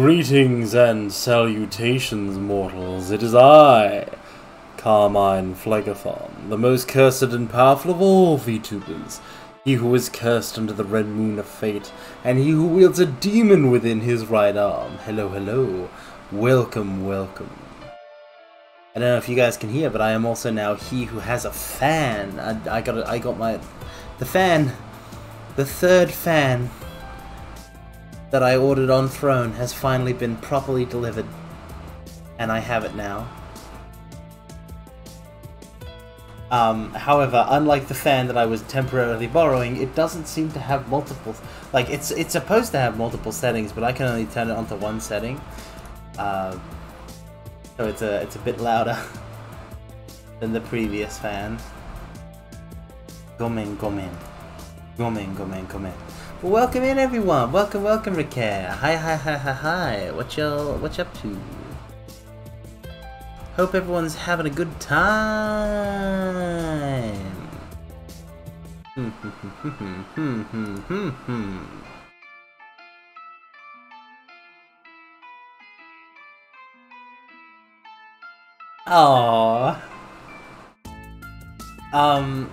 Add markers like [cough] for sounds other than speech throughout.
Greetings and salutations, mortals. It is I, Carmine Phlegathon, the most cursed and powerful of all VTubers. He who is cursed under the red moon of fate, and he who wields a demon within his right arm. Hello, hello. Welcome, welcome. I don't know if you guys can hear, but I am also now he who has a fan. I, I got, I got my, the fan, the third fan that I ordered on Throne has finally been properly delivered. And I have it now. Um, however, unlike the fan that I was temporarily borrowing, it doesn't seem to have multiple... Like, it's it's supposed to have multiple settings, but I can only turn it onto one setting. Uh, so it's a, it's a bit louder [laughs] than the previous fan. Gomen, gomen. Gomen, gomen, gomen. Welcome in everyone. Welcome, welcome, Ricare. Hi, hi, hi, hi, hi. What y'all, what you up to? Hope everyone's having a good time. [laughs] Aww. Um.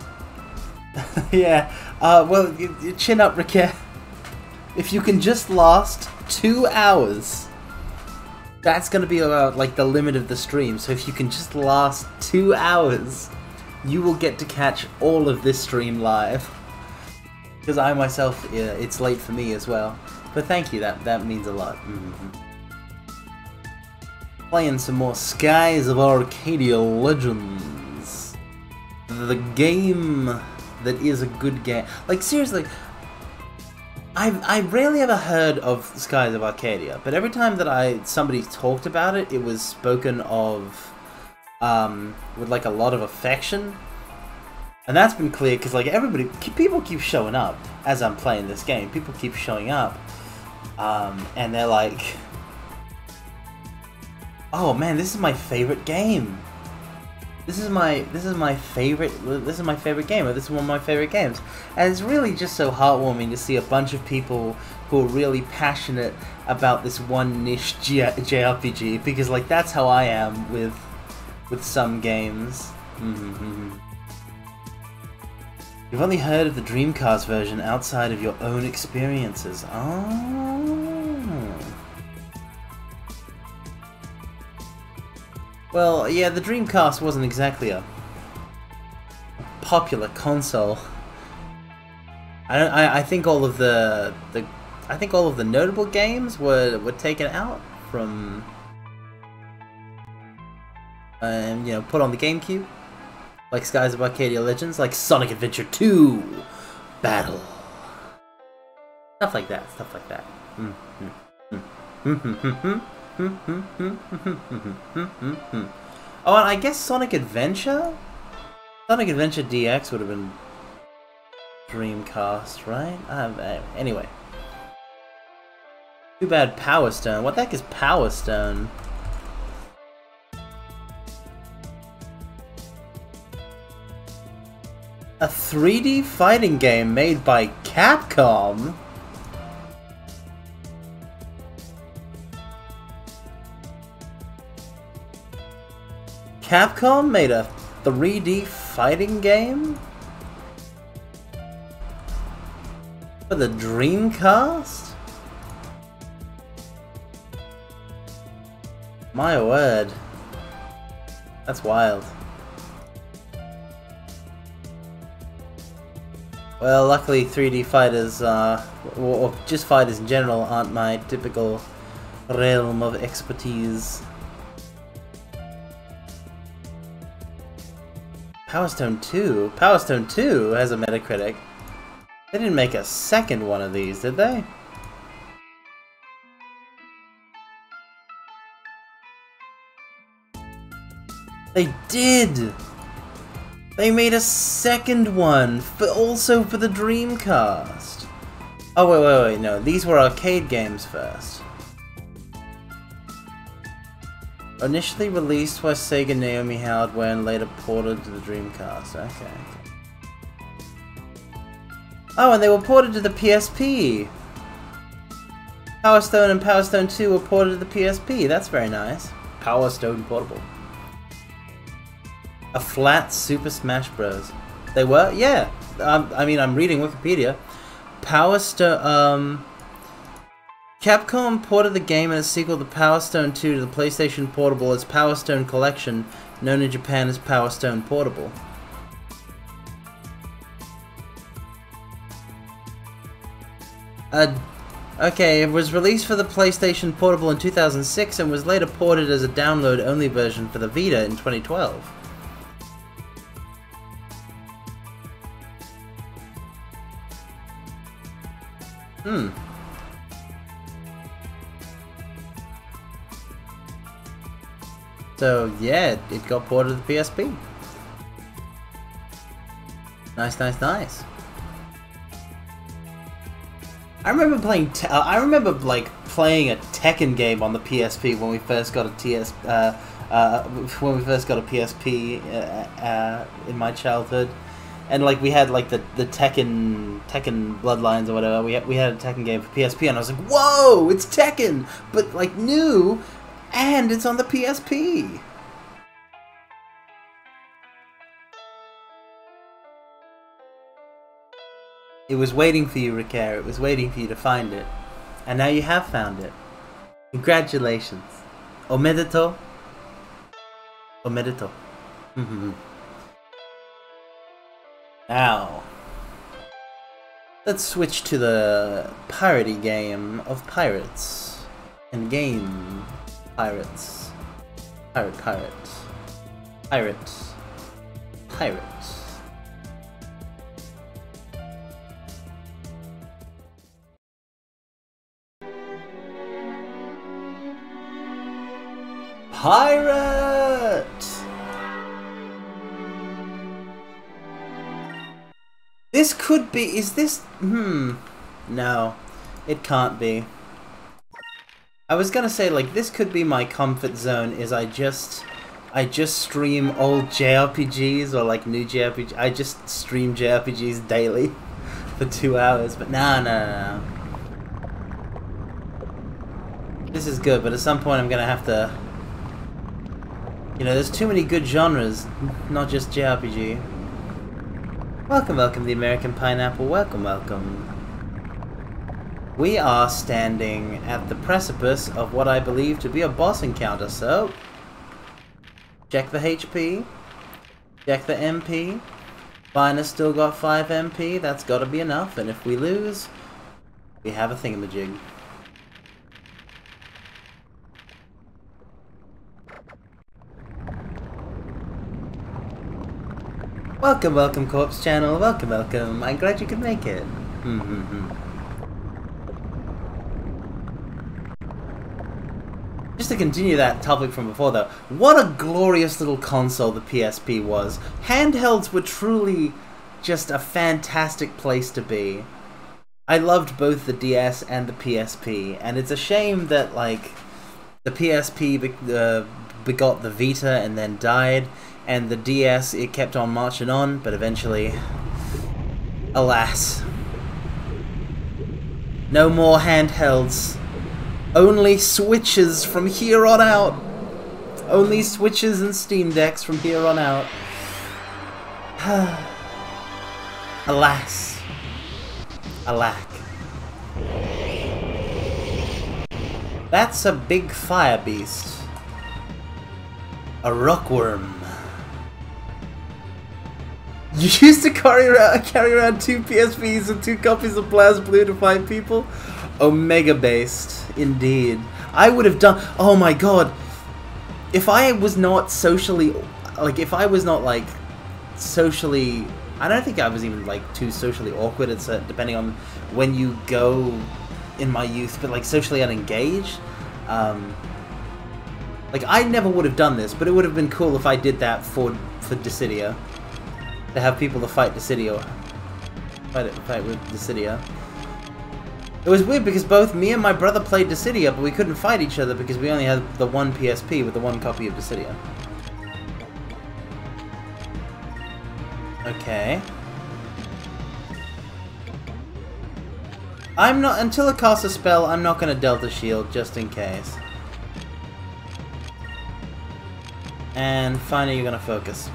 [laughs] yeah. Uh. Well, you, you chin up, Ricare. If you can just last two hours, that's gonna be about like the limit of the stream. So if you can just last two hours, you will get to catch all of this stream live. Because I myself, yeah, it's late for me as well. But thank you. That that means a lot. Mm -hmm playing some more Skies of Arcadia Legends. The game that is a good game. Like, seriously, I've, I rarely ever heard of Skies of Arcadia, but every time that I somebody talked about it, it was spoken of um, with like a lot of affection. And that's been clear because like everybody, people keep showing up as I'm playing this game. People keep showing up, um, and they're like, Oh man, this is my favorite game. This is my this is my favorite this is my favorite game, or this is one of my favorite games. And it's really just so heartwarming to see a bunch of people who are really passionate about this one niche G JRPG because like that's how I am with with some games. Mm -hmm. You've only heard of the Dreamcast version outside of your own experiences. Oh. Well, yeah, the Dreamcast wasn't exactly a popular console. I don't. I, I think all of the the I think all of the notable games were were taken out from and um, you know put on the GameCube, like Skies of Arcadia Legends, like Sonic Adventure 2, Battle, stuff like that, stuff like that. Mm -hmm. Oh, and I guess Sonic Adventure? Sonic Adventure DX would have been Dreamcast, right? Uh, anyway. Too bad Power Stone. What the heck is Power Stone? A 3D fighting game made by Capcom? Capcom made a 3D fighting game? For the Dreamcast? My word. That's wild. Well, luckily 3D fighters, uh, or just fighters in general, aren't my typical realm of expertise. Power Stone 2? Power Stone 2 has a Metacritic. They didn't make a second one of these, did they? They did! They made a second one, for also for the Dreamcast. Oh, wait, wait, wait, no. These were arcade games first. Initially released by Sega Naomi hardware and later ported to the Dreamcast. Okay. Oh, and they were ported to the PSP! Power Stone and Power Stone 2 were ported to the PSP. That's very nice. Power Stone Portable. A flat Super Smash Bros. They were? Yeah. Um, I mean, I'm reading Wikipedia. Power Stone, um... Capcom ported the game and its sequel, The Power Stone 2, to the PlayStation Portable as Power Stone Collection, known in Japan as Power Stone Portable. Uh, okay, it was released for the PlayStation Portable in 2006 and was later ported as a download-only version for the Vita in 2012. Hmm. So yeah, it got ported to the PSP. Nice, nice, nice. I remember playing. Uh, I remember like playing a Tekken game on the PSP when we first got a TS. Uh, uh, when we first got a PSP uh, uh, in my childhood, and like we had like the the Tekken Tekken Bloodlines or whatever. We had, we had a Tekken game for PSP, and I was like, "Whoa, it's Tekken!" But like new, and it's on the PSP. It was waiting for you, Ricare. It was waiting for you to find it. And now you have found it. Congratulations. Omedeto. Omedeto. Mm-hmm. now, let's switch to the piratey game of pirates. And game pirates. Pirate, pirate. Pirate. Pirate. Pirate! This could be. Is this. Hmm. No. It can't be. I was gonna say, like, this could be my comfort zone, is I just... I just stream old JRPGs or, like, new JRPGs. I just stream JRPGs daily [laughs] for two hours, but no, no, no, no. This is good, but at some point I'm gonna have to... You know, there's too many good genres, not just JRPG. Welcome, welcome, the American Pineapple. Welcome, welcome. We are standing at the precipice of what I believe to be a boss encounter, so... Check the HP. Check the MP. Fine still got 5 MP, that's gotta be enough, and if we lose, we have a thingamajig. Welcome, welcome, Corpse Channel. Welcome, welcome. I'm glad you could make it. Hmm, hmm, hmm. Just to continue that topic from before, though, what a glorious little console the PSP was. Handhelds were truly just a fantastic place to be. I loved both the DS and the PSP, and it's a shame that, like, the PSP be uh, begot the Vita and then died, and the DS, it kept on marching on, but eventually, alas. No more handhelds. Only switches from here on out. Only switches and Steam Decks from here on out. [sighs] Alas. Alack. That's a big fire beast. A rockworm. [laughs] You used to carry around, carry around two PSPs and two copies of Blast Blue to find people? Omega based, indeed. I would have done. Oh my god. If I was not socially. Like, if I was not, like, socially. I don't think I was even, like, too socially awkward, it's, uh, depending on when you go in my youth, but, like, socially unengaged. Um, like, I never would have done this, but it would have been cool if I did that for, for Dissidia to have people to fight Dissidia. Fight, fight with Dissidia. It was weird because both me and my brother played Dissidia, but we couldn't fight each other because we only had the one PSP with the one copy of Dissidia. Okay. I'm not until it casts a spell. I'm not gonna Delta Shield just in case. And finally, you're gonna focus.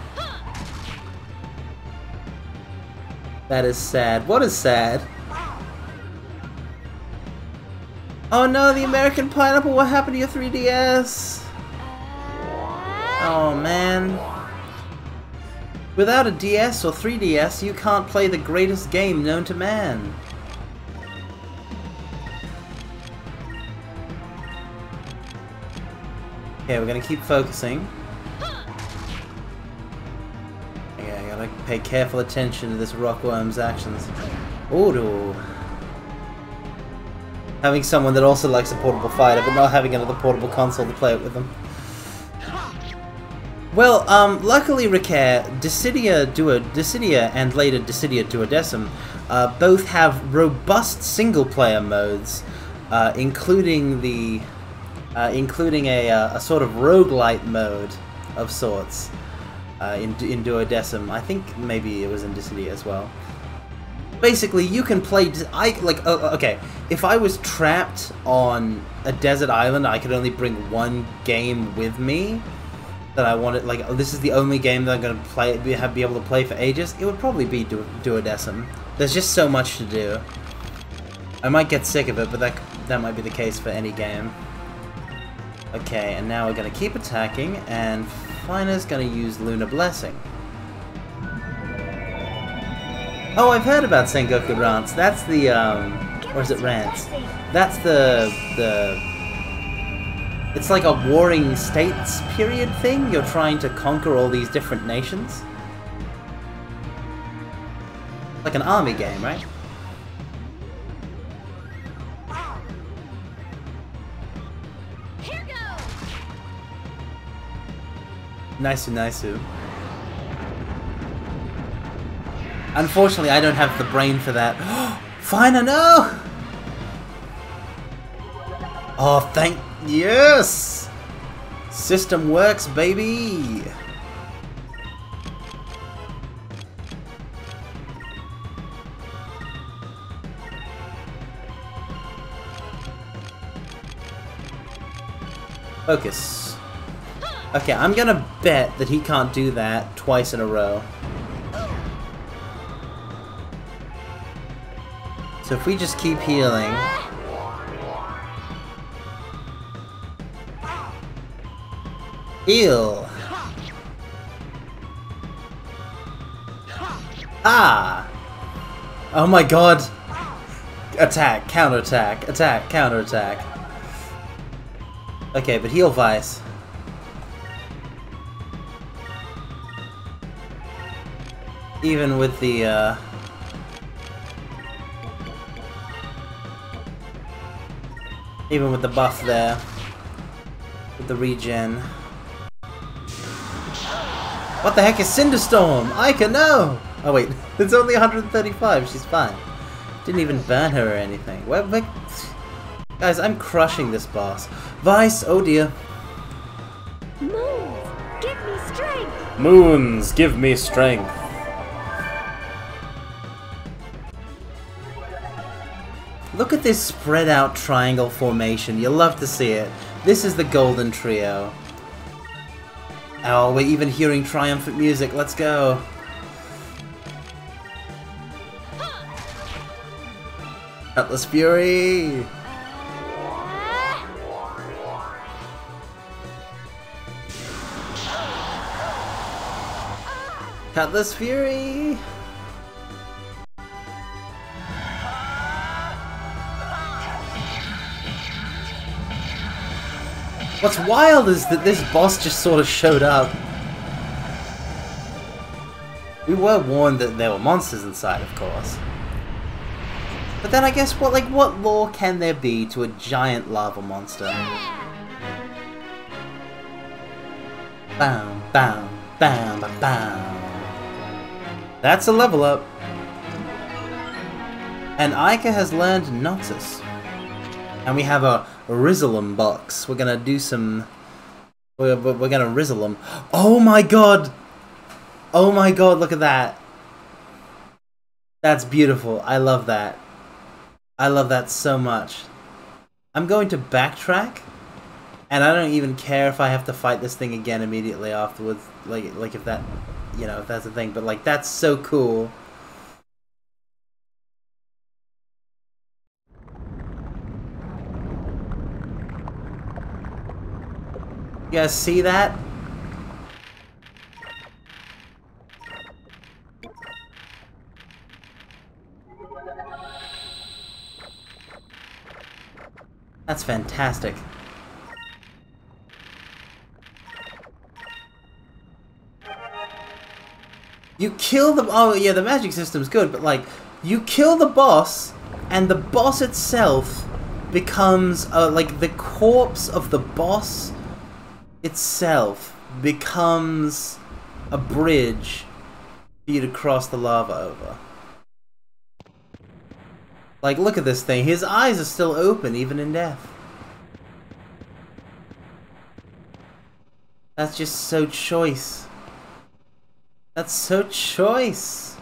That is sad. What is sad? Oh no, the American Pineapple, what happened to your 3DS? Uh, oh man. Without a DS or 3DS, you can't play the greatest game known to man. Okay, we're gonna keep focusing. Okay, I gotta pay careful attention to this rockworm's actions. Ooh. Having someone that also likes a portable fighter, but not having another portable console to play it with them. Well, um, luckily, Ricare, Dissidia, Duo, Dissidia and later Dissidia Duodecim uh, both have robust single-player modes, uh, including the uh, including a, uh, a sort of roguelite mode of sorts uh, in, in Duodecim. I think maybe it was in Dissidia as well. Basically, you can play. I like. Uh, okay, if I was trapped on a desert island, I could only bring one game with me that I wanted. Like, oh, this is the only game that I'm gonna play. Be, have, be able to play for ages. It would probably be du Duodecim. There's just so much to do. I might get sick of it, but that that might be the case for any game. Okay, and now we're to keep attacking, and Fina's to use Lunar Blessing. Oh, I've heard about Sengoku Rance. That's the, um... Or is it Rants? That's the... the... It's like a warring states period thing. You're trying to conquer all these different nations. Like an army game, right? Nice nice Unfortunately, I don't have the brain for that. [gasps] Fine, I know! Oh, thank... Yes! System works, baby! Focus. Okay, I'm gonna bet that he can't do that twice in a row. So if we just keep healing... Heal! Ah! Oh my god! Attack, counterattack, attack, counterattack. Okay, but heal Vyse. even with the, uh... Even with the buff there. With the regen. What the heck is Cinderstorm? Aika, no! Oh wait, [laughs] it's only 135, she's fine. Didn't even burn her or anything. Where, where... Guys, I'm crushing this boss. Vyse, oh dear. Moons, give me strength! Moons, give me strength. Look at this spread out triangle formation. You'll love to see it. This is the golden trio. Oh, we're even hearing triumphant music. Let's go. Cutlass Fury! Cutlass Fury! What's wild is that this boss just sort of showed up. We were warned that there were monsters inside, of course. But then I guess what like what lore can there be to a giant lava monster? Bam, bam, bam, bam. That's a level up. And Aika has learned Noxus. And we have a Rizzlum box. We're gonna do some... We're, we're gonna rizzle. Oh my god! Oh my god, look at that. That's beautiful. I love that. I love that so much. I'm going to backtrack, and I don't even care if I have to fight this thing again immediately afterwards. Like, like if that, you know, if that's a thing. But like, that's so cool. You guys see that? That's fantastic. You kill the oh yeah the magic system's good but like you kill the boss and the boss itself becomes uh, like the corpse of the boss itself becomes a bridge for you to cross the lava over. Like, look at this thing. His eyes are still open, even in death. That's just so choice. That's so choice.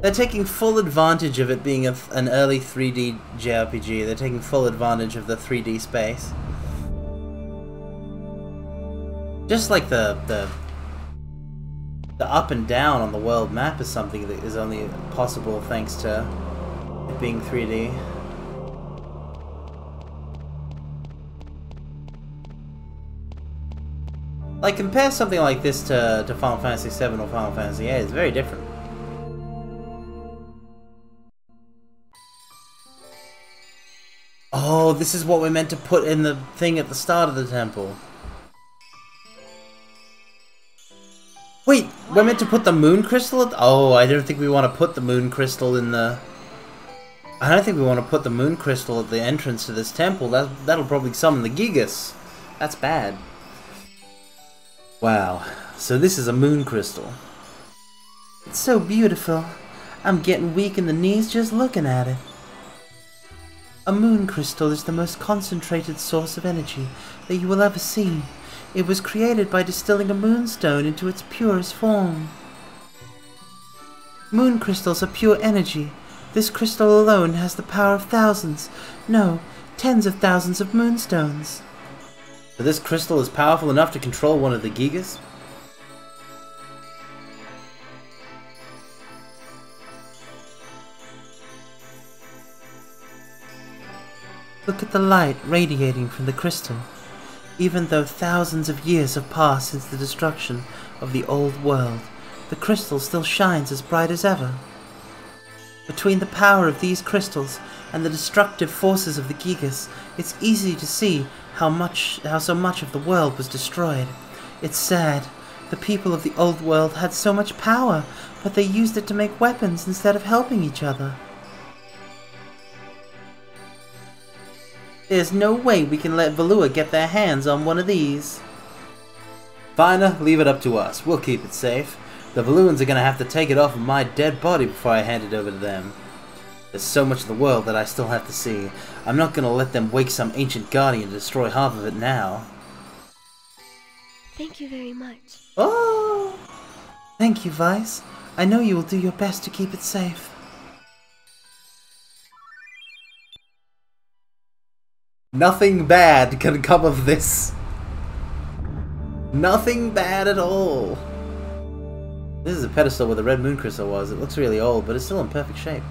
They're taking full advantage of it being a, an early 3D JRPG. They're taking full advantage of the 3D space. Just like the, the the up and down on the world map is something that is only possible thanks to it being 3D. Like, compare something like this to, to Final Fantasy VII or Final Fantasy VIII, it's very different. Oh, this is what we're meant to put in the thing at the start of the temple. Wait, we're meant to put the moon crystal at Oh, I don't think we want to put the moon crystal in the... I don't think we want to put the moon crystal at the entrance to this temple. That, that'll probably summon the Gigas. That's bad. Wow, so this is a moon crystal. It's so beautiful. I'm getting weak in the knees just looking at it. A moon crystal is the most concentrated source of energy that you will ever see. It was created by distilling a moonstone into its purest form. Moon crystals are pure energy. This crystal alone has the power of thousands, no, tens of thousands of moonstones. So this crystal is powerful enough to control one of the Gigas? Look at the light radiating from the crystal. Even though thousands of years have passed since the destruction of the old world, the crystal still shines as bright as ever. Between the power of these crystals and the destructive forces of the Gigas, it's easy to see how much how so much of the world was destroyed. It's sad. The people of the old world had so much power, but they used it to make weapons instead of helping each other. There's no way we can let Valua get their hands on one of these. Fina, leave it up to us. We'll keep it safe. The Valuans are gonna have to take it off of my dead body before I hand it over to them. There's so much of the world that I still have to see. I'm not gonna let them wake some ancient guardian to destroy half of it now. Thank you very much. Oh! Thank you, Vyse. I know you will do your best to keep it safe. Nothing bad can come of this. Nothing bad at all. This is a pedestal where the red moon crystal was. It looks really old, but it's still in perfect shape.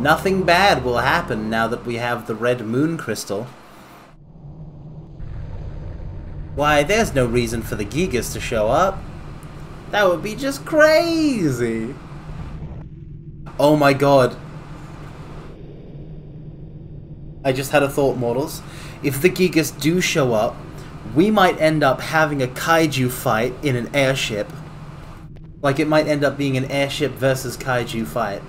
Nothing bad will happen now that we have the red moon crystal. Why, there's no reason for the Gigas to show up. That would be just crazy. Oh my god. I just had a thought, mortals. If the Gigas do show up, we might end up having a kaiju fight in an airship. Like, it might end up being an airship versus kaiju fight.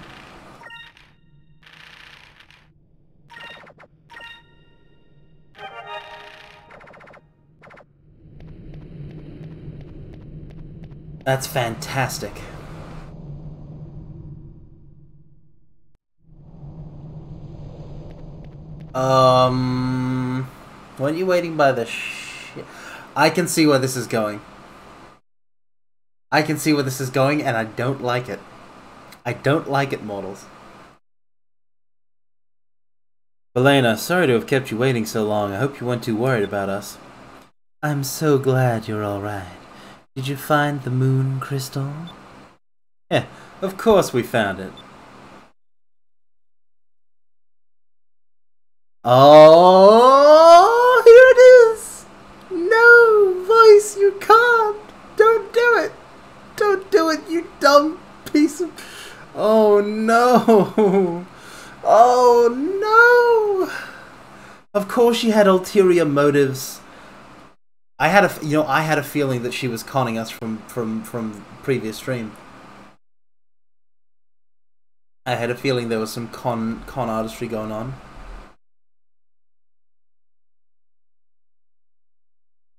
That's fantastic. Um, weren't you waiting by the shit? I can see where this is going. I can see where this is going, and I don't like it. I don't like it, mortals. Bellena, sorry to have kept you waiting so long. I hope you weren't too worried about us. I'm so glad you're alright. Did you find the moon crystal? Yeah, of course we found it. Oh, here it is! No, voice, you can't! Don't do it! Don't do it, you dumb piece of. Oh no! [laughs] Oh no! Of course, she had ulterior motives. I had a, you know, I had a feeling that she was conning us from from from previous stream. I had a feeling there was some con con artistry going on.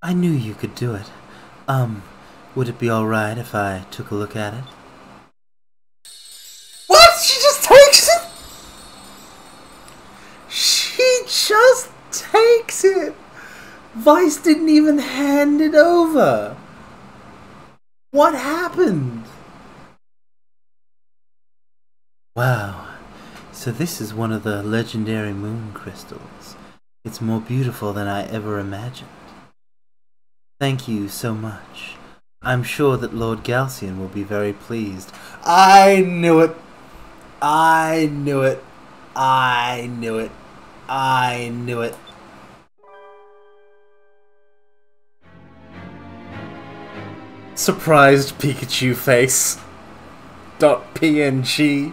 I knew you could do it. Um, would it be alright if I took a look at it? What? She just takes it? She just takes it! Vyse didn't even hand it over! What happened? Wow. So this is one of the legendary moon crystals. It's more beautiful than I ever imagined. Thank you so much. I'm sure that Lord Galcian will be very pleased. I knew it! I knew it! I knew it! I knew it! Surprised Pikachu face. Dot PNG.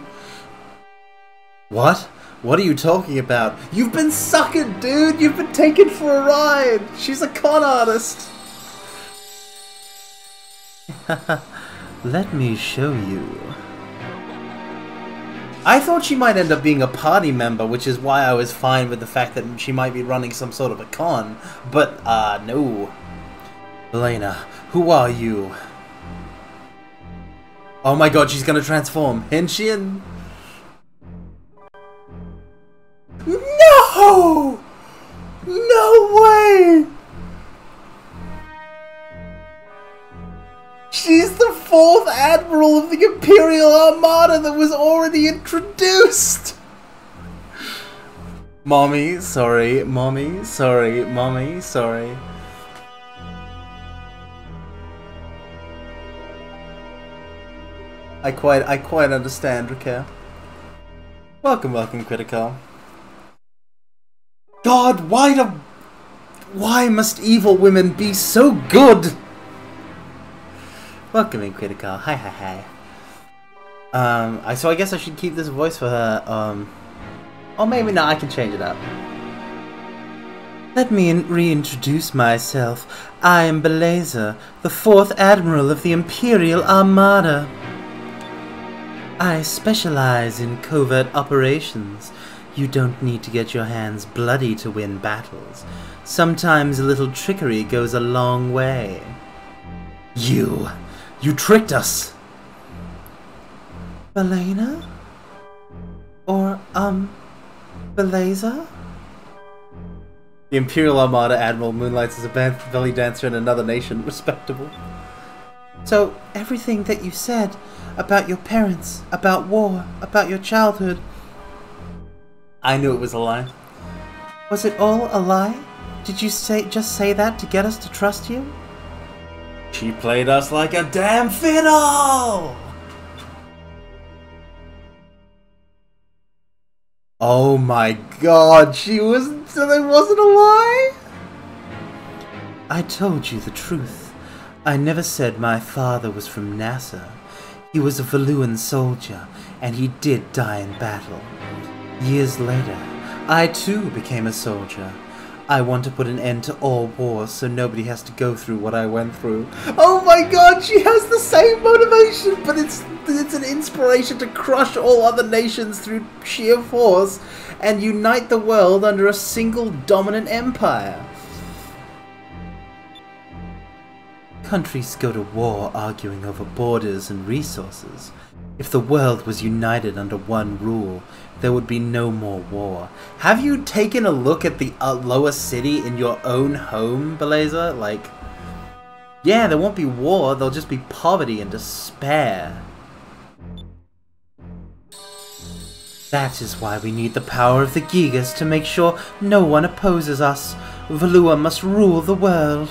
What? What are you talking about? You've been sucking, dude! You've been taken for a ride! She's a con artist! [laughs] Let me show you. I thought she might end up being a party member, which is why I was fine with the fact that she might be running some sort of a con. But, uh, no. Elena, who are you? Oh my god, she's gonna transform. Henshin? No! No way! She's the fourth admiral of the Imperial Armada that was already introduced! Mommy, sorry. Mommy, sorry. Mommy, sorry. I quite, I quite understand, Raquel. Welcome, welcome, Critical. God, why do... Why must evil women be so good? Welcome in, Critical. Hi, hi, hi. Um, I, so I guess I should keep this voice for her, um... Or maybe not, I can change it up. Let me reintroduce myself. I am Belleza, the fourth admiral of the Imperial Armada. I specialize in covert operations. You don't need to get your hands bloody to win battles. Sometimes a little trickery goes a long way. You! You tricked us! Bellena? Or, um, Belleza? The Imperial Armada Admiral moonlights as a belly dancer in another nation. [laughs] Respectable. So, everything that you said about your parents, about war, about your childhood. I knew it was a lie. Was it all a lie? Did you say just say that to get us to trust you? She played us like a damn fiddle! Oh my god, she was so it wasn't a lie? I told you the truth. I never said my father was from Nasr. He was a Valuan soldier, and he did die in battle. Years later, I too became a soldier. I want to put an end to all wars so nobody has to go through what I went through. Oh my god, she has the same motivation, but it's it's an inspiration to crush all other nations through sheer force and unite the world under a single dominant empire. Countries go to war arguing over borders and resources. If the world was united under one rule, there would be no more war. Have you taken a look at the uh, lowest city in your own home, Belleza? Like, yeah, there won't be war, there'll just be poverty and despair. That is why we need the power of the Gigas to make sure no one opposes us. Valua must rule the world.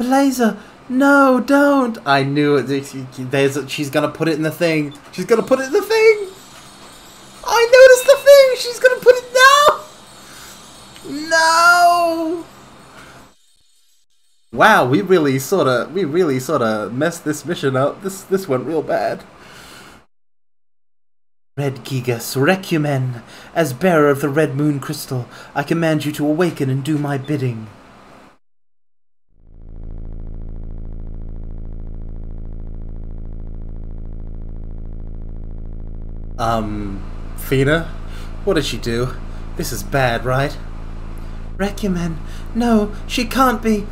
Belleza, no, don't! I knew it. There's, she's gonna put it in the thing. She's gonna put it in the thing! I noticed the thing! She's gonna put it now! No! Wow, we really sorta, we really sorta messed this mission up. This, this went real bad. Red Gigas, Recumen, as bearer of the Red Moon Crystal, I command you to awaken and do my bidding. Um, Fina? What did she do? This is bad, right? Recumen, no, she can't be.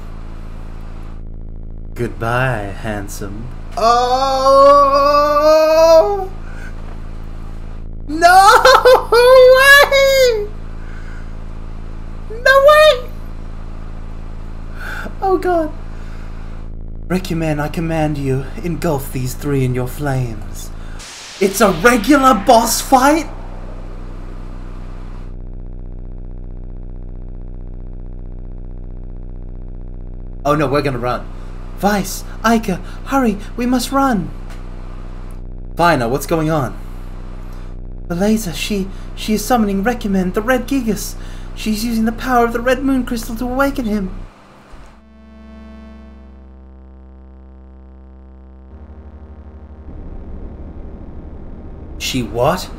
Goodbye, handsome. Oh! No way! No way! Oh god. Recumen, I command you, engulf these three in your flames. It's a regular boss fight? Oh no, we're gonna run. Vyse, Aika, hurry, we must run. Fina, what's going on? Belleza, she, she is summoning Recumen, the Red Gigas. She's using the power of the Red Moon Crystal to awaken him. She what?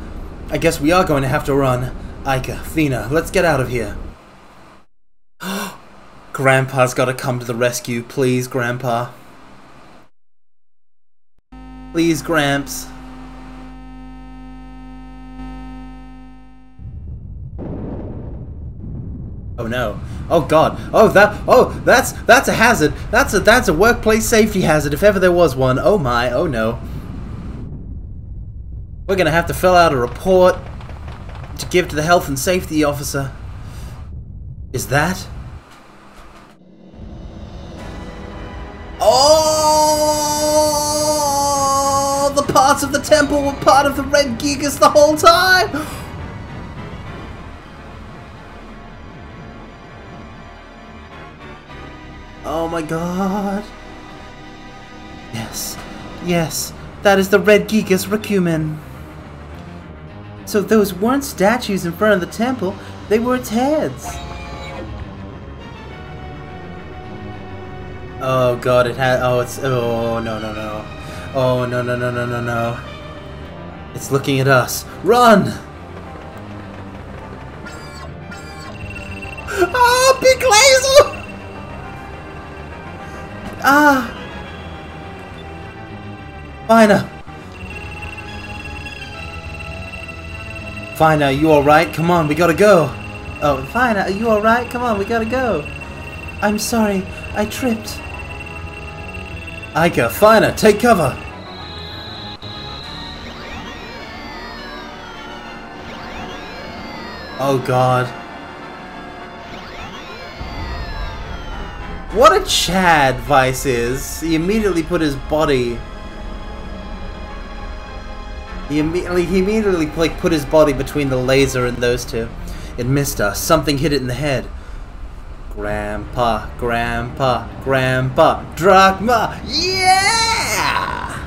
I guess we are going to have to run. Aika, Fina, let's get out of here. Grandpa's gotta come to the rescue. Please, Grandpa. Please, Gramps. Oh no. Oh god. Oh that oh that's that's a hazard. That's a that's a workplace safety hazard if ever there was one. Oh my, oh no. We're gonna have to fill out a report to give to the health and safety officer. Is that? Oh! The parts of the temple were part of the Red Gigas the whole time! Oh my god. Yes, yes, that is the Red Gigas Recumen. So those weren't statues in front of the temple, they were its heads. Oh god, it had. Oh, it's. Oh, no, no, no. Oh, no, no, no, no, no, no. It's looking at us. Run! Ah, big laser! Ah! Fina! Fina, are you alright? Come on, we gotta go. Oh, Fina, are you alright? Come on, we gotta go. I'm sorry, I tripped. Aika, Fina, take cover! Oh god. What a Chad Vyse is. He immediately put his body... He immediately, he immediately like put his body between the laser and those two. It missed us. Something hit it in the head. Grandpa, Grandpa, Grandpa, Drachma, yeah!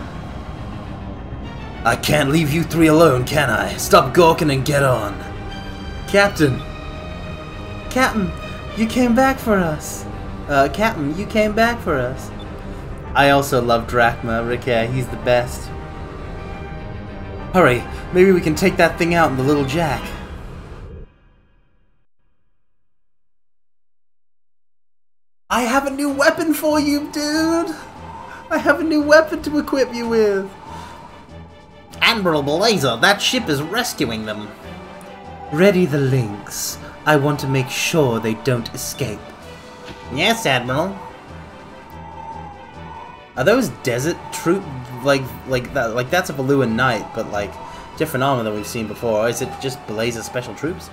I can't leave you three alone, can I? Stop gawking and get on. Captain! Captain, you came back for us. Uh, Captain, you came back for us. I also love Drachma, Ricky. He's the best. Hurry, maybe we can take that thing out in the little jack. I have a new weapon for you, dude! I have a new weapon to equip you with! Admiral Belleza, that ship is rescuing them. Ready the links. I want to make sure they don't escape. Yes, Admiral. Are those desert troop like like that like that's a Valuan Knight, but like different armor than we've seen before, or is it just Belleza special troops?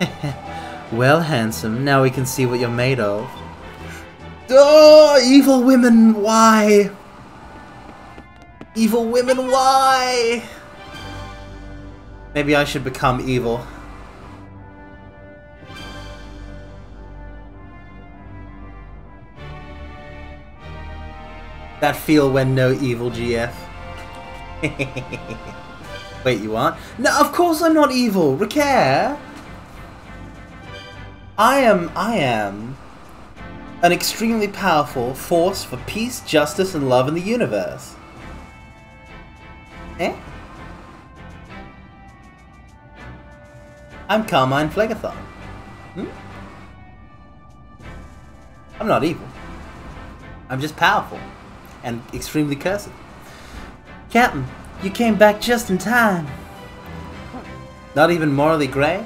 [laughs] well, handsome, now we can see what you're made of. Oh, evil women, why? Evil women, why? Maybe I should become evil. That feel when no evil GF. [laughs] Wait, you aren't? No, of course I'm not evil. Ricare. I am, I am an extremely powerful force for peace, justice, and love in the universe. Eh? I'm Carmine Phlegathon. Hmm? I'm not evil. I'm just powerful and extremely cursed. Captain, you came back just in time. Not even morally grey?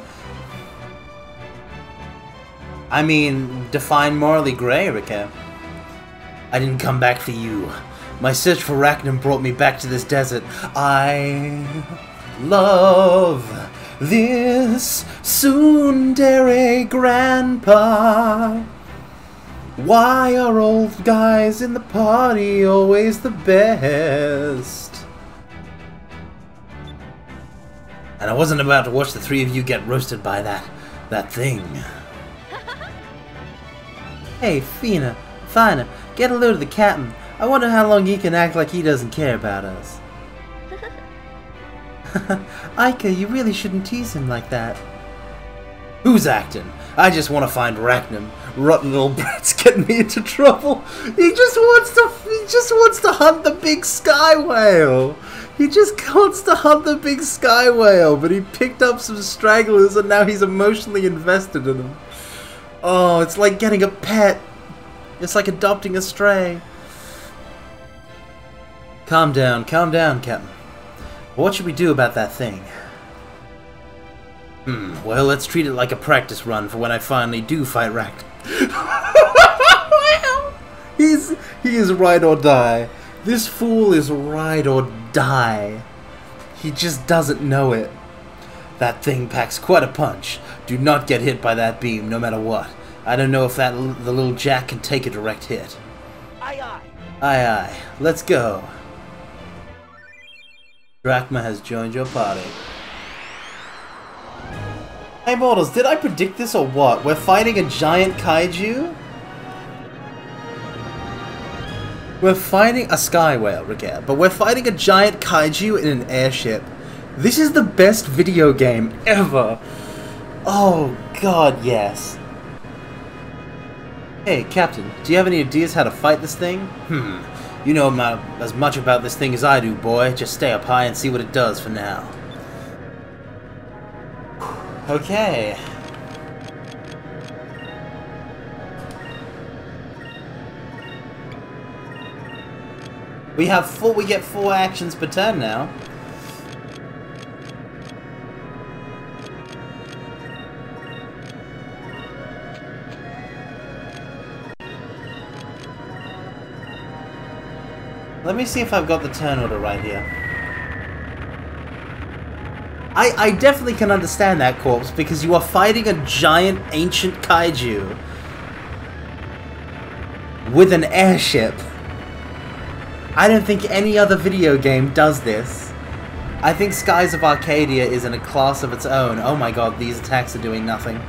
I mean, define morally grey, Rika. I didn't come back for you. My search for Rackham brought me back to this desert. I love this tsundere grandpa. Why are old guys in the party always the best? And I wasn't about to watch the three of you get roasted by that, that thing. Hey, Fina, Fina, get a load of the captain. I wonder how long he can act like he doesn't care about us. [laughs] Aika, you really shouldn't tease him like that. Who's acting? I just want to find Rackham. Rotten little [laughs] brat's getting me into trouble. He just wants to. He just wants to hunt the big sky whale. He just wants to hunt the big sky whale, but he picked up some stragglers and now he's emotionally invested in them. Oh, it's like getting a pet. It's like adopting a stray. Calm down, calm down, Captain. What should we do about that thing? Hmm, well, let's treat it like a practice run for when I finally do fight Rack. He's he is ride or die. This fool is ride or die. He just doesn't know it. That thing packs quite a punch. Do not get hit by that beam, no matter what. I don't know if that the little jack can take a direct hit. Aye, aye. Aye aye, let's go. Drachma has joined your party. Hey mortals, did I predict this or what? We're fighting a giant kaiju? We're fighting a sky whale, Regair, but we're fighting a giant kaiju in an airship. This is the best video game ever. Oh god, yes. Hey, Captain, do you have any ideas how to fight this thing? Hmm, you know ma- as much about this thing as I do, boy. Just stay up high and see what it does for now. Okay. We have four. We get four actions per turn now. Let me see if I've got the turn order right here. I, I definitely can understand that, Corpse, because you are fighting a giant ancient kaiju with an airship. I don't think any other video game does this. I think Skies of Arcadia is in a class of its own. Oh my god, these attacks are doing nothing.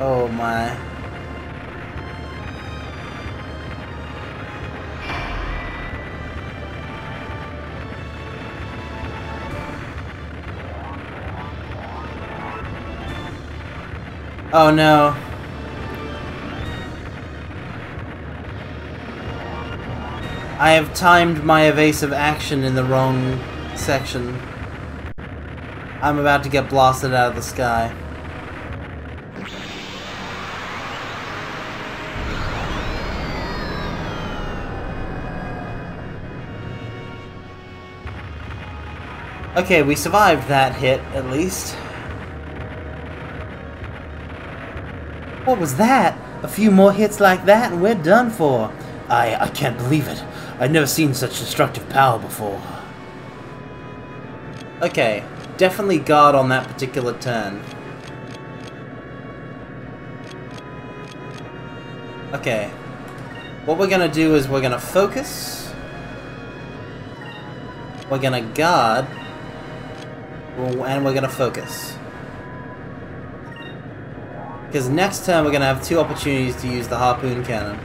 Oh my. Oh no. I have timed my evasive action in the wrong section. I'm about to get blasted out of the sky. Okay, we survived that hit, at least. What was that? A few more hits like that and we're done for. I, I can't believe it. I've never seen such destructive power before. Okay, definitely guard on that particular turn. Okay. What we're gonna do is we're gonna focus. We're gonna guard. And we're gonna focus. Because next turn we're gonna have two opportunities to use the harpoon cannon.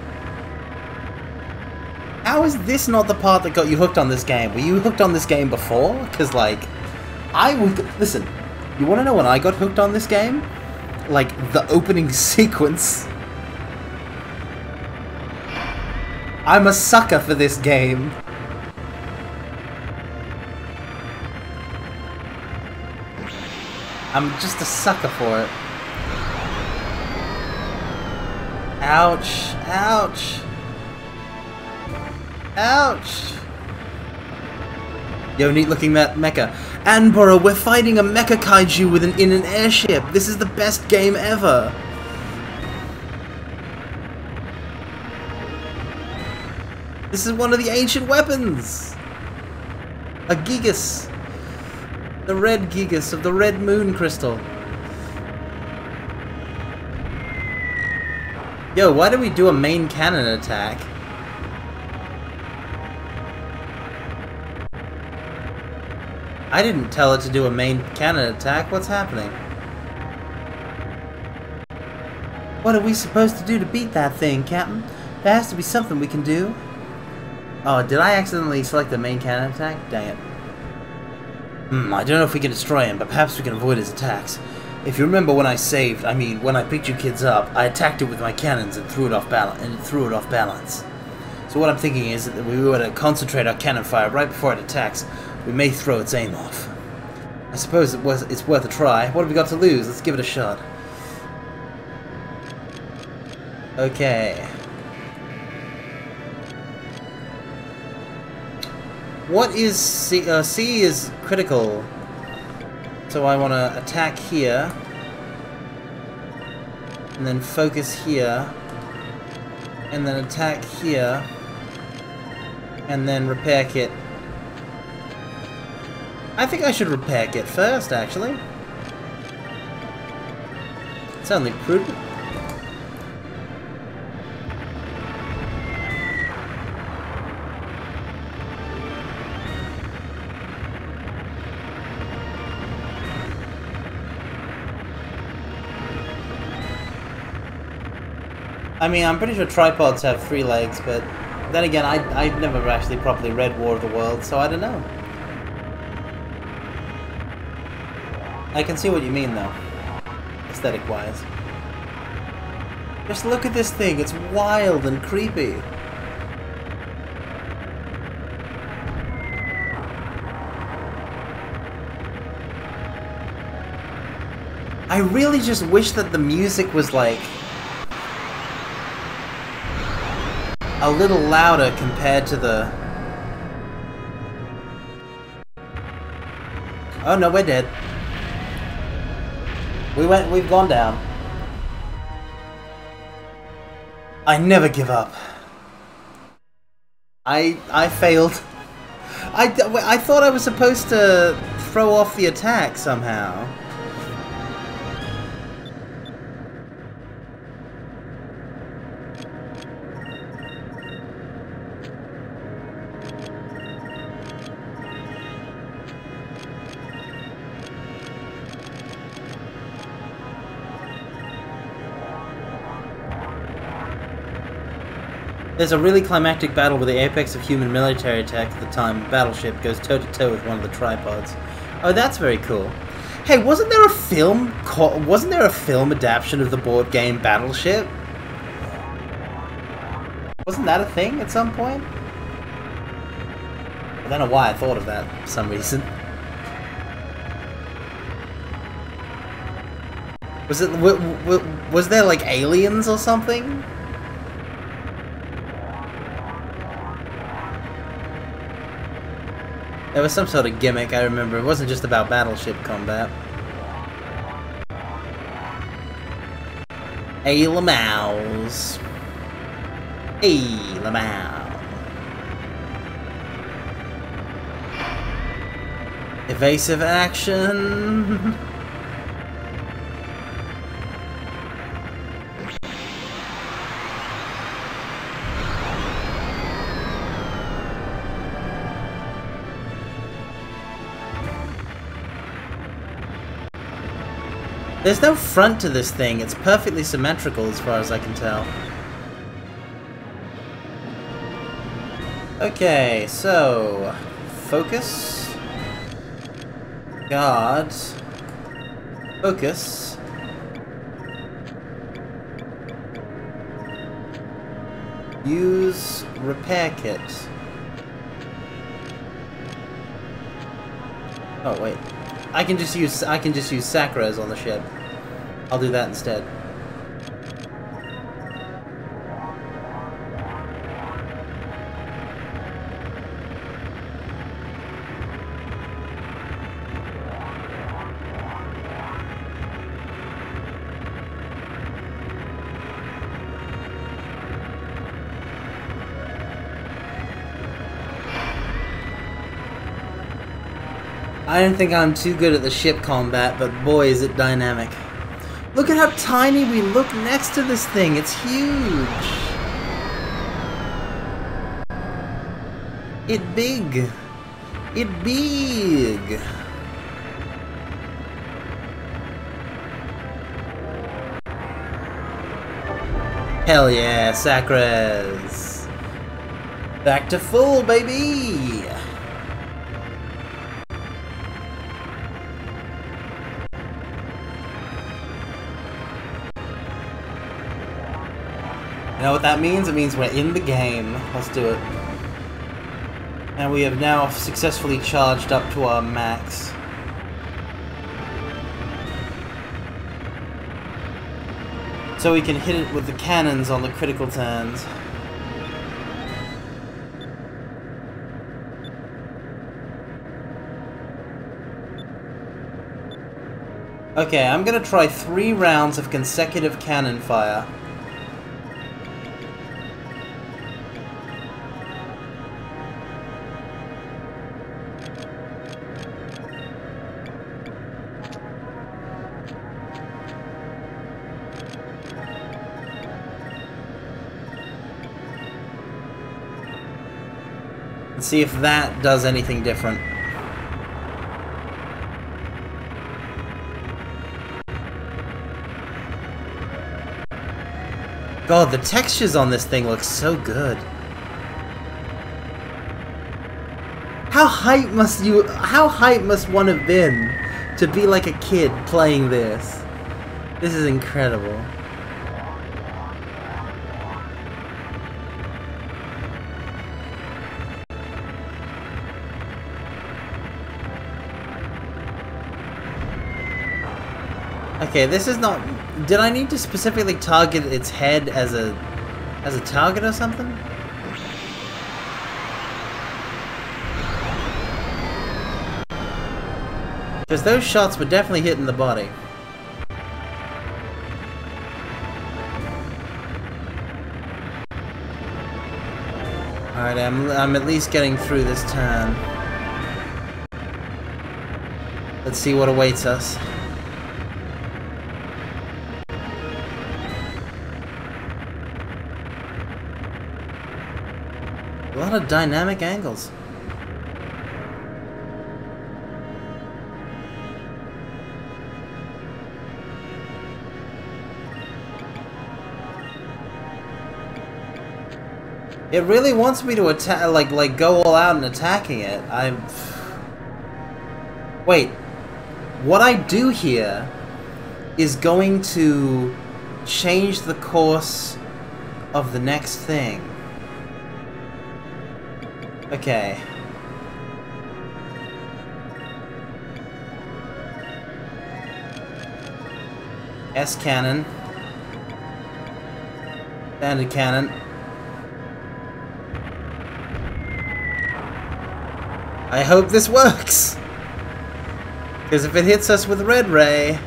How is this not the part that got you hooked on this game? Were you hooked on this game before? Because, like, I would. Listen, you want to know when I got hooked on this game? Like, the opening [laughs] sequence. I'm a sucker for this game. I'm just a sucker for it. Ouch. Ouch. Ouch! Yo, neat looking me mecha. Anboro, we're fighting a mecha kaiju with an, in an airship. This is the best game ever. This is one of the ancient weapons. A Gigas. The red Gigas of the red moon crystal. Yo, why do we do a main cannon attack? I didn't tell it to do a main cannon attack. What's happening? What are we supposed to do to beat that thing, Captain? There has to be something we can do. Oh, did I accidentally select the main cannon attack? Dang it. Hmm, I don't know if we can destroy him, but perhaps we can avoid his attacks. If you remember when I saved, I mean, when I picked you kids up, I attacked it with my cannons and threw it off balance. And threw it off balance. So what I'm thinking is that we were to concentrate our cannon fire right before it attacks, we may throw its aim off. I suppose it was, it's worth a try. What have we got to lose? Let's give it a shot. Okay. What is C? Uh, C is critical. So I want to attack here. And then focus here. And then attack here. And then repair kit I think I should repair kit first, actually. It's only prudent. I mean, I'm pretty sure tripods have three legs, but then again, I, I've never actually properly read War of the Worlds, so I don't know. I can see what you mean, though. Aesthetic-wise. Just look at this thing. It's wild and creepy. I really just wish that the music was like a little louder compared to the Oh no, we're dead. We went, we've gone down. I never give up. I, I failed. I, I thought I was supposed to throw off the attack somehow. There's a really climactic battle where the apex of human military attack at the time, Battleship, goes toe to toe with one of the tripods. Oh, that's very cool. Hey, wasn't there a film? Wasn't there a film adaptation of the board game Battleship? Wasn't that a thing at some point? I don't know why I thought of that for some reason. Was it? Was there like aliens or something? There was some sort of gimmick, I remember. It wasn't just about battleship combat. Hey, Lamaus. Hey, Lamau. Evasive action. [laughs] There's no front to this thing. It's perfectly symmetrical as far as I can tell. Okay, so... Focus. Guard. Focus. Use repair kit. Oh wait. I can just use I can just use Sacres on the ship. I'll do that instead. I don't think I'm too good at the ship combat, but boy is it dynamic. Look at how tiny we look next to this thing. It's huge. It big. It big. Hell yeah, Sacres. Back to full, baby. You know what that means? It means we're in the game. Let's do it. And we have now successfully charged up to our max. So we can hit it with the cannons on the critical turns. Okay, I'm gonna try three rounds of consecutive cannon fire. See if that does anything different. God, the textures on this thing look so good. How hype must you how hype must one have been to be like a kid playing this? This is incredible. Okay, this is not... Did I need to specifically target its head as a... as a target or something? Because those shots were definitely hitting the body. Alright, I'm, I'm at least getting through this turn. Let's see what awaits us. Lot of dynamic angles. It really wants me to attack, like, like go all out and attacking it. I'm. Wait, what I do here is going to change the course of the next thing. Okay. S cannon. Standard cannon. I hope this works! Because if it hits us with red ray...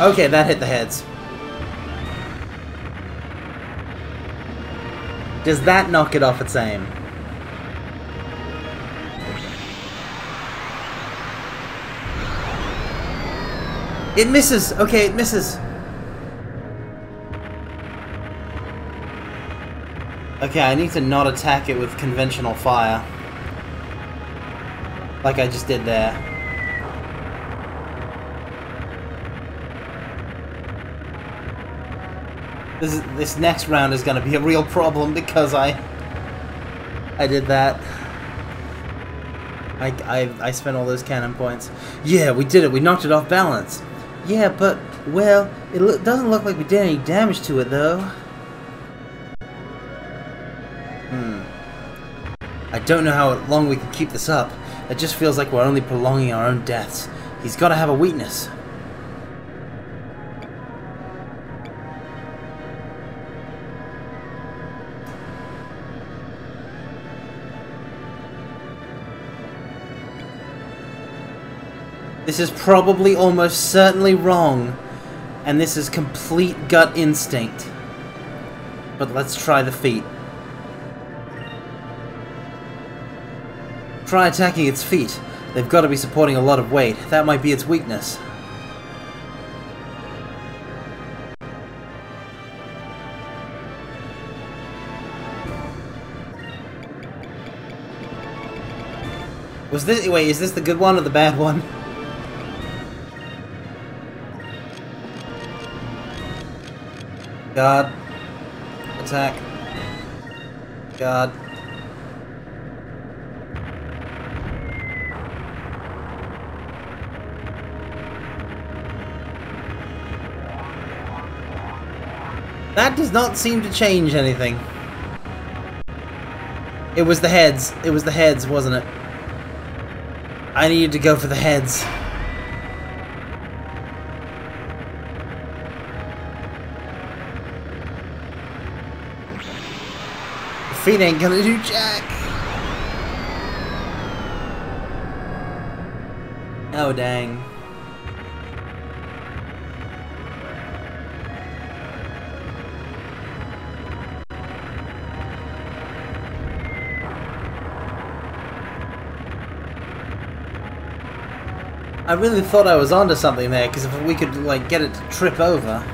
Okay, that hit the heads. Does that knock it off its aim? It misses! Okay, it misses. Okay, I need to not attack it with conventional fire. Like I just did there. This, this next round is going to be a real problem because I I did that. I, I, I spent all those cannon points. Yeah, we did it. We knocked it off balance. Yeah, but, well, it lo doesn't look like we did any damage to it, though. Hmm. I don't know how long we can keep this up. It just feels like we're only prolonging our own deaths. He's got to have a weakness. This is probably almost certainly wrong, and this is complete gut instinct. But let's try the feet. Try attacking its feet. They've got to be supporting a lot of weight. That might be its weakness. Was this- wait, is this the good one or the bad one? [laughs] God. Attack. God. That does not seem to change anything. It was the heads. It was the heads, wasn't it? I needed to go for the heads. Feet ain't gonna do jack. Oh dang. I really thought I was onto something there, because if we could, like, get it to trip over.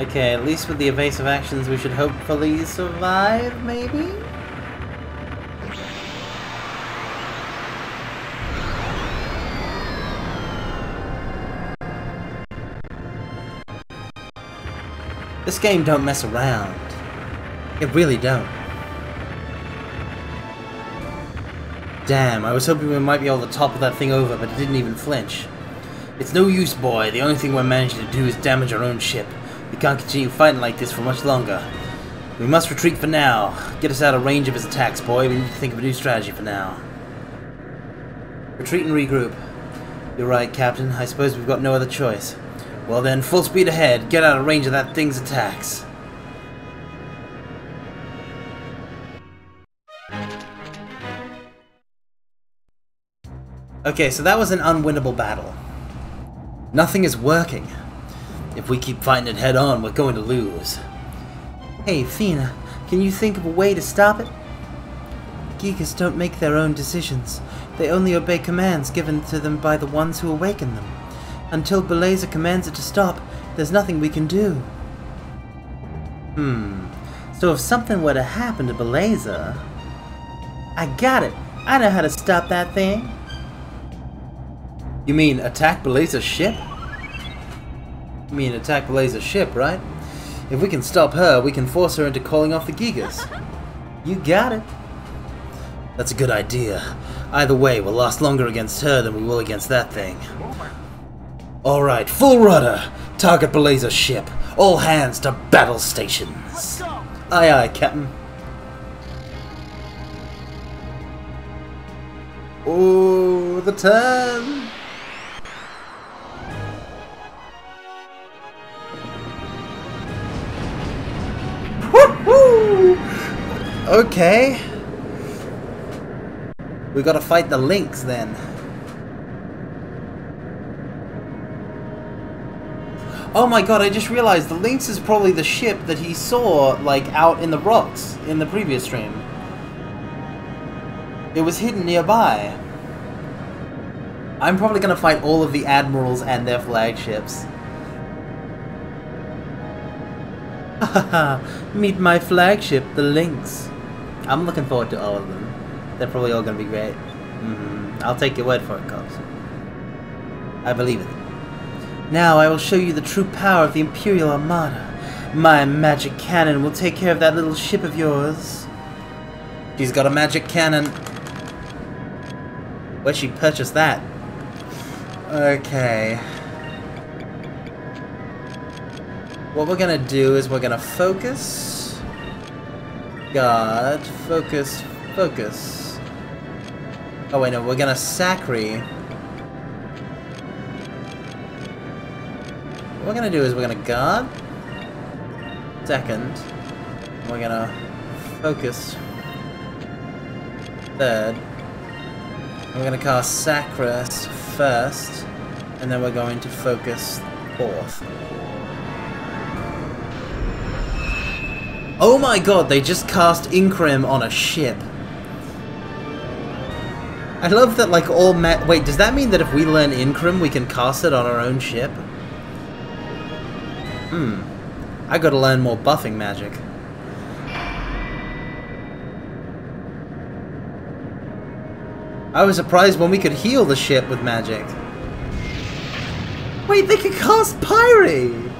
Okay, at least with the evasive actions we should hopefully survive, maybe? This game don't mess around. It really don't. Damn, I was hoping we might be able to topple that thing over, but it didn't even flinch. It's no use, boy. The only thing we're managing to do is damage our own ship. We can't continue fighting like this for much longer. We must retreat for now. Get us out of range of his attacks, boy. We need to think of a new strategy for now. Retreat and regroup. You're right, Captain. I suppose we've got no other choice. Well then, full speed ahead. Get out of range of that thing's attacks. Okay, so that was an unwinnable battle. Nothing is working. If we keep fighting it head on, we're going to lose. Hey, Fina, can you think of a way to stop it? Gigas don't make their own decisions. They only obey commands given to them by the ones who awaken them. Until Belleza commands it to stop, there's nothing we can do. Hmm. So if something were to happen to Belleza... I got it! I know how to stop that thing! You mean attack Belleza's ship? You mean attack Belleza's ship, right? If we can stop her, we can force her into calling off the Gigas. [laughs] You got it. That's a good idea. Either way, we'll last longer against her than we will against that thing. Alright, full rudder! Target Belleza's ship. All hands to battle stations. Aye aye, Captain. Oh, the turn! Okay. We gotta fight the Lynx then. Oh my god, I just realized the Lynx is probably the ship that he saw, like, out in the rocks in the previous stream. It was hidden nearby. I'm probably gonna fight all of the admirals and their flagships. Haha, [laughs] meet my flagship, the Lynx. I'm looking forward to all of them. They're probably all gonna be great. Mm -hmm. I'll take your word for it, Corpse. I believe it. Now I will show you the true power of the Imperial Armada. My magic cannon will take care of that little ship of yours. She's got a magic cannon. Where'd she purchase that? Okay. What we're gonna do is we're gonna focus. God, focus, focus. Oh wait, no, we're gonna Sacri. What we're gonna do is we're gonna guard. Second. We're gonna focus. Third. We're gonna cast Sacres first. And then we're going to focus fourth. Oh my god, they just cast Increm on a ship. I love that, like, all ma- Wait, does that mean that if we learn Increm, we can cast it on our own ship? Hmm. I gotta learn more buffing magic. I was surprised when we could heal the ship with magic. Wait, they can cast Pyri!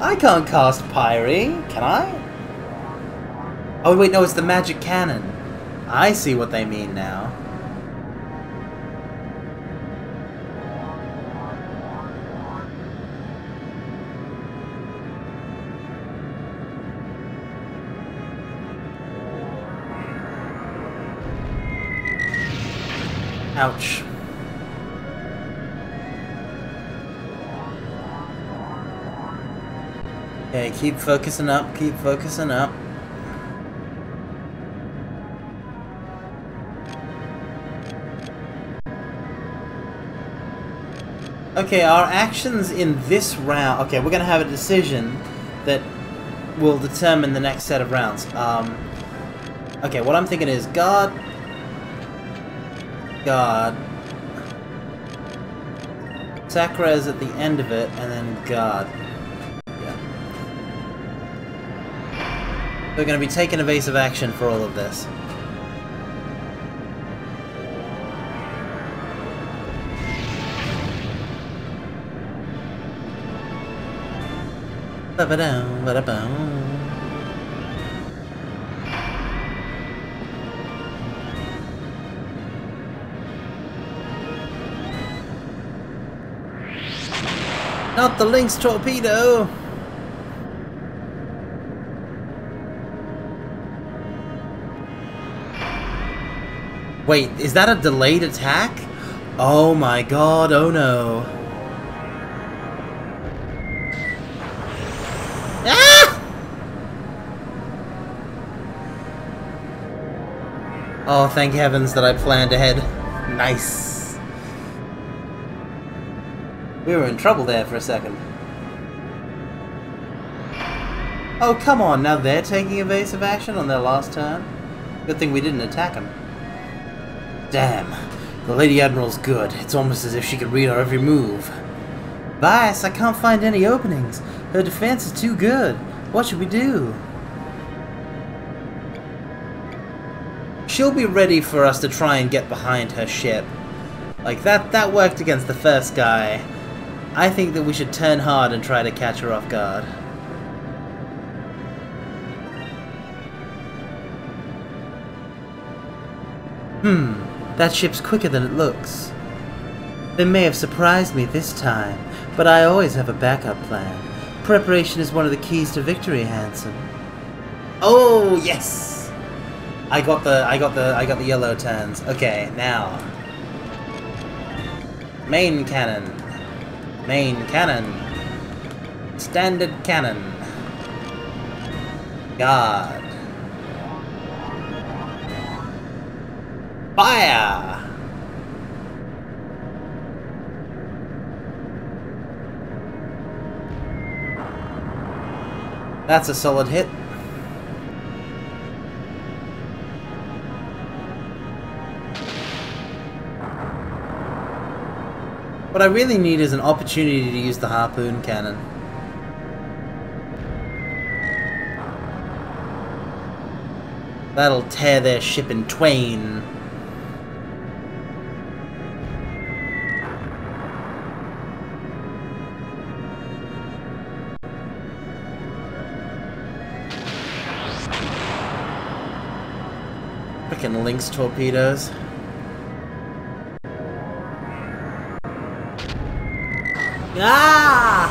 I can't cast Pyri, can I? Oh wait, no, it's the magic cannon. I see what they mean now. Ouch. Okay, keep focusing up, keep focusing up. Okay, our actions in this round... Okay, we're going to have a decision that will determine the next set of rounds. Um, okay, what I'm thinking is guard... Guard... Sakura is at the end of it, and then guard. Yeah. We're going to be taking evasive action for all of this. Not the Lynx torpedo! Wait, is that a delayed attack? Oh my god, oh no. Oh, thank heavens that I planned ahead. Nice. We were in trouble there for a second. Oh, come on, now they're taking evasive action on their last turn? Good thing we didn't attack them. Damn, the Lady Admiral's good. It's almost as if she could read our every move. Vyse, I can't find any openings. Her defense is too good. What should we do? She'll be ready for us to try and get behind her ship. Like, that, that worked against the first guy. I think that we should turn hard and try to catch her off guard. Hmm, that ship's quicker than it looks. They may have surprised me this time, but I always have a backup plan. Preparation is one of the keys to victory, Hanson. Oh yes! I got the I got the I got the yellow turns. Okay, now. Main cannon. Main cannon. Standard cannon. Guard. Fire! That's a solid hit. What I really need is an opportunity to use the harpoon cannon. That'll tear their ship in twain. Frickin' Lynx torpedoes. Ah!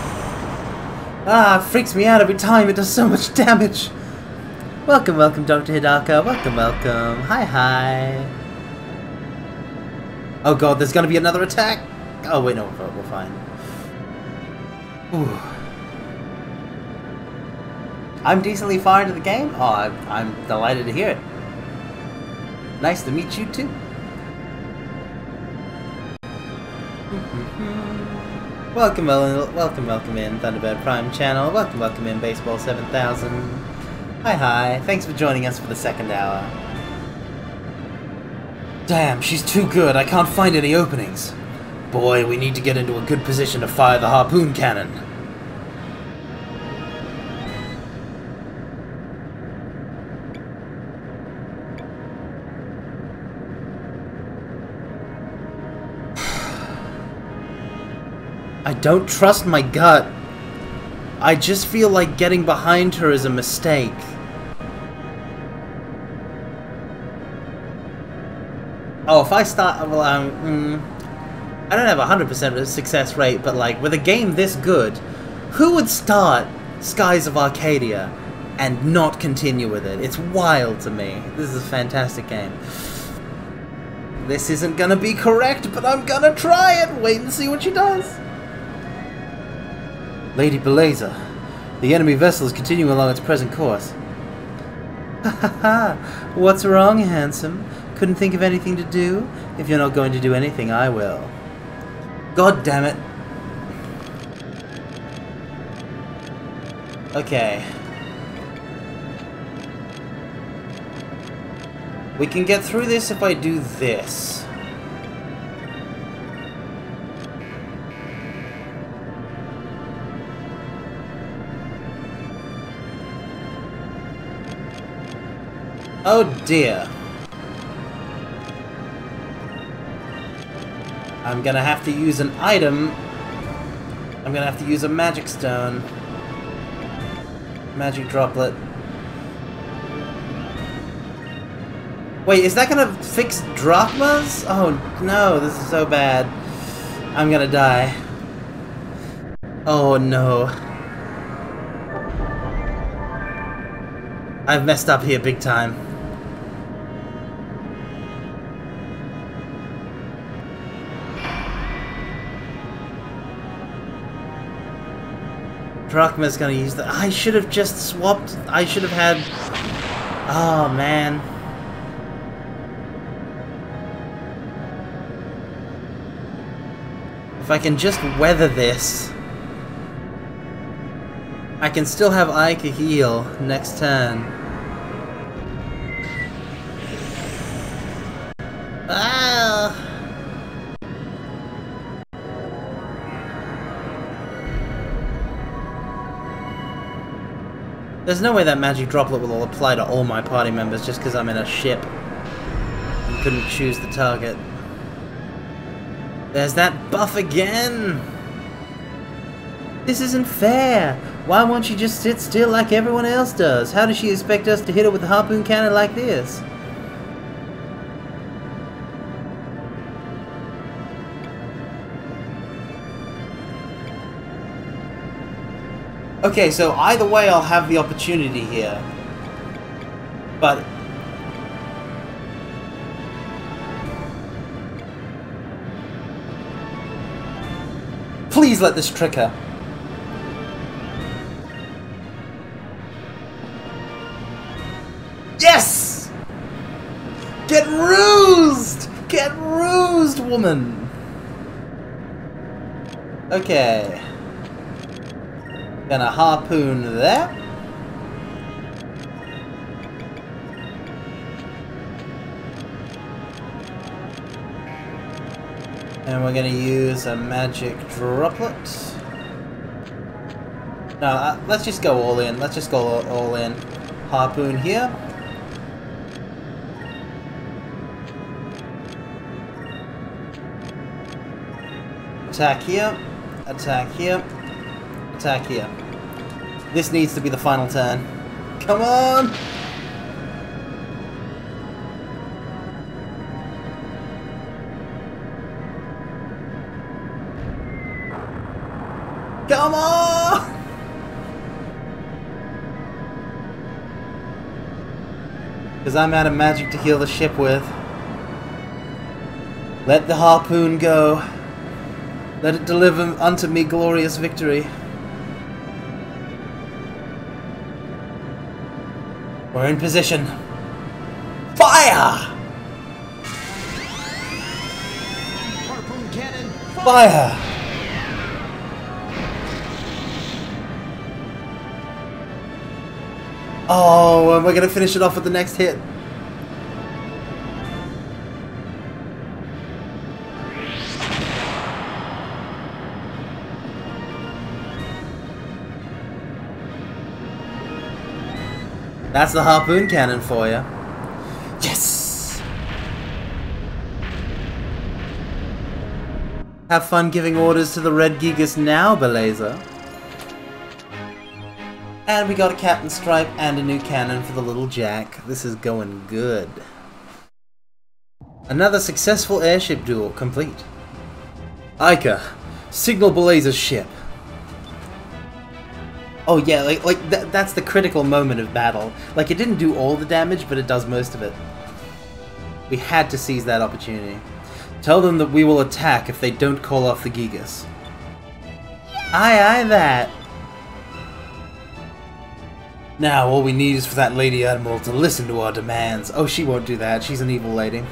Ah, it freaks me out every time. It does so much [laughs] damage. Welcome, welcome, Dr. Hidaka. Welcome, welcome. Hi, hi. Oh god, there's gonna be another attack. Oh wait, no, we're, we're fine. Ooh. I'm decently far into the game. Oh, I'm, I'm delighted to hear it. Nice to meet you too. [laughs] Welcome, wel- welcome, welcome in Thunderbird Prime channel. Welcome, welcome in Baseball 7000. Hi, hi. Thanks for joining us for the second hour. Damn, she's too good. I can't find any openings. Boy, we need to get into a good position to fire the harpoon cannon. Don't trust my gut. I just feel like getting behind her is a mistake. Oh, if I start, well, um, mm, I don't have a hundred percent success rate, but like with a game this good, who would start Skies of Arcadia and not continue with it? It's wild to me. This is a fantastic game. This isn't gonna be correct, but I'm gonna try it. Wait and see what she does. Lady Belleza, the enemy vessel is continuing along its present course. Ha ha ha! What's wrong, handsome? Couldn't think of anything to do? If you're not going to do anything, I will. God damn it. Okay. We can get through this if I do this. Oh dear. I'm gonna have to use an item. I'm gonna have to use a magic stone. Magic droplet. Wait, is that gonna fix Drachma's? Oh no, this is so bad. I'm gonna die. Oh no. I've messed up here big time. Drachma's gonna use that. I should have just swapped. I should have had. Oh man. If I can just weather this, I can still have Aika heal next turn. There's no way that magic droplet will apply to all my party members just because I'm in a ship and couldn't choose the target. There's that buff again! This isn't fair! Why won't she just sit still like everyone else does? How does she expect us to hit her with a harpoon cannon like this? Okay, so either way I'll have the opportunity here. But... Please let this trick her. Yes! Get rused! Get rused, woman! Okay. Gonna harpoon that. And we're gonna use a magic droplet. No, uh, let's just go all in. Let's just go all, all in. Harpoon here. Attack here. Attack here. Attack here. This needs to be the final turn. Come on! Come on! Because I'm out of magic to heal the ship with. Let the harpoon go. Let it deliver unto me glorious victory. We're in position. Fire! Harpoon cannon. Fire! Oh, and we're gonna finish it off with the next hit. That's the harpoon cannon for you. Yes! Have fun giving orders to the Red Gigas now, Belleza. And we got a Captain Stripe and a new cannon for the little Jack. This is going good. Another successful airship duel complete. Aika, signal Belleza's ship. Oh yeah, like like th that's the critical moment of battle. Like it didn't do all the damage, but it does most of it. We had to seize that opportunity. Tell them that we will attack if they don't call off the Gigas. Aye aye that. Now all we need is for that Lady Admiral to listen to our demands. Oh, she won't do that. She's an evil lady.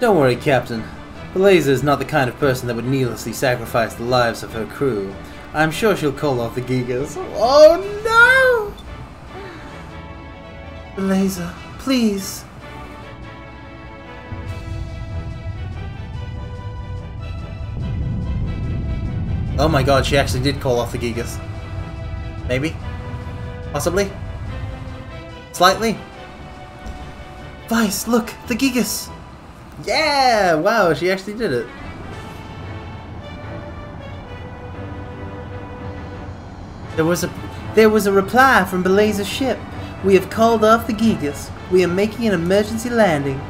Don't worry, Captain. Belleza is not the kind of person that would needlessly sacrifice the lives of her crew. I'm sure she'll call off the Gigas. Oh no! Laser, please. Oh my god, she actually did call off the Gigas. Maybe? Possibly? Slightly? Vyse, look! The Gigas! Yeah! Wow, she actually did it. There was a there was a reply from Belleza's ship. We have called off the Gigas. We are making an emergency landing.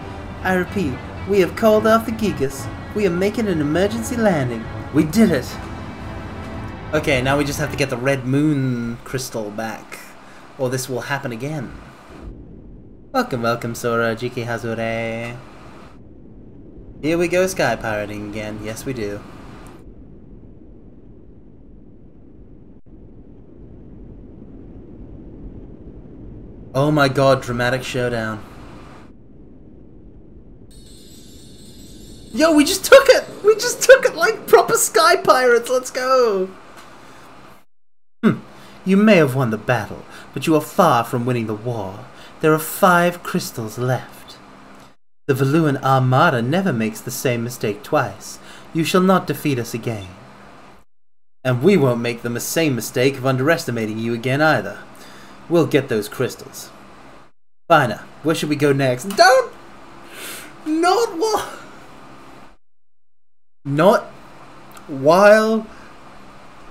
I repeat, we have called off the Gigas. We are making an emergency landing. We did it. Okay, now we just have to get the red moon crystal back. Or this will happen again. Welcome, welcome, Sora, GK Hazure. Here we go sky pirating again. Yes, we do. Oh my god, dramatic showdown. Yo, we just took it! We just took it like proper sky pirates, let's go! Hmm, you may have won the battle, but you are far from winning the war. There are five crystals left. The Valuan Armada never makes the same mistake twice. You shall not defeat us again. And we won't make the same mistake of underestimating you again either. We'll get those crystals. Fina, where should we go next? Don't! Not what? Not while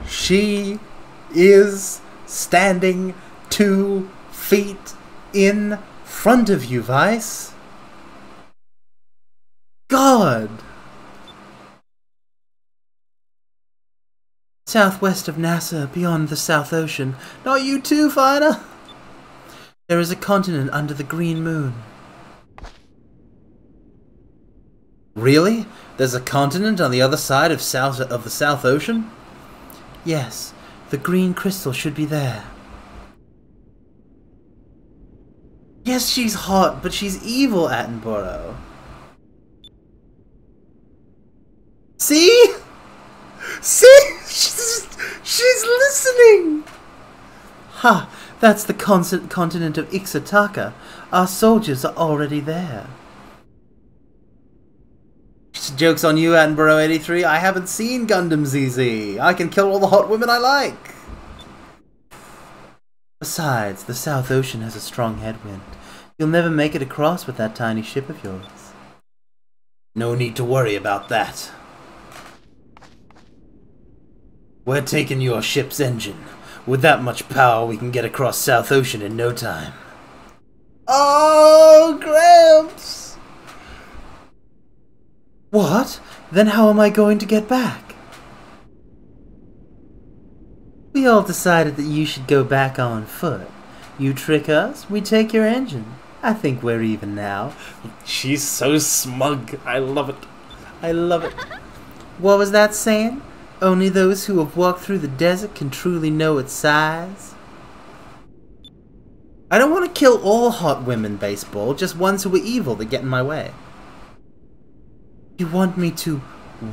she is standing two feet in front of you, Vyse. God! Southwest of Nasr, beyond the South Ocean. Not you too, Fina! There is a continent under the green moon. Really? There's a continent on the other side of south of the South Ocean? Yes, the green crystal should be there. Yes, she's hot, but she's evil, Attenborough. See? See? [laughs] She's, she's listening! Ha! That's the con- continent of Ixa'taka. Our soldiers are already there. Joke's on you, Attenborough 83. I haven't seen Gundam ZZ. I can kill all the hot women I like. Besides, the South Ocean has a strong headwind. You'll never make it across with that tiny ship of yours. No need to worry about that. We're taking your ship's engine. With that much power, we can get across South Ocean in no time. Oh, Gramps! What? Then how am I going to get back? We all decided that you should go back on foot. You trick us, we take your engine. I think we're even now. She's so smug. I love it. I love it. What was that saying? Only those who have walked through the desert can truly know its size. I don't want to kill all hot women, baseball, just ones who are evil that get in my way. You want me to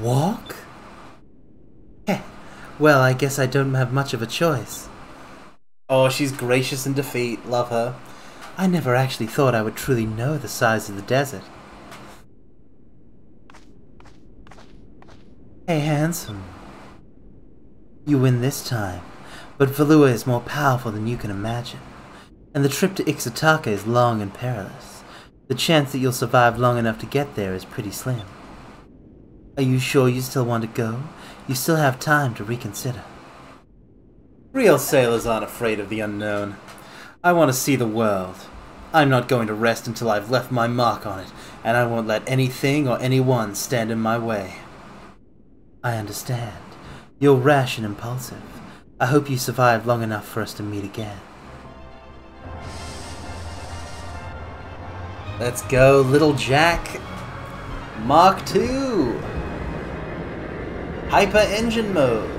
walk? Heh. Well, I guess I don't have much of a choice. Oh, she's gracious in defeat. Love her. I never actually thought I would truly know the size of the desert. Hey, handsome. You win this time, but Valua is more powerful than you can imagine. And the trip to Ixa'taka is long and perilous. The chance that you'll survive long enough to get there is pretty slim. Are you sure you still want to go? You still have time to reconsider. Real sailors aren't afraid of the unknown. I want to see the world. I'm not going to rest until I've left my mark on it, and I won't let anything or anyone stand in my way. I understand. You're rash and impulsive. I hope you survive long enough for us to meet again. Let's go, little Jack. Mark II. Hyper engine mode.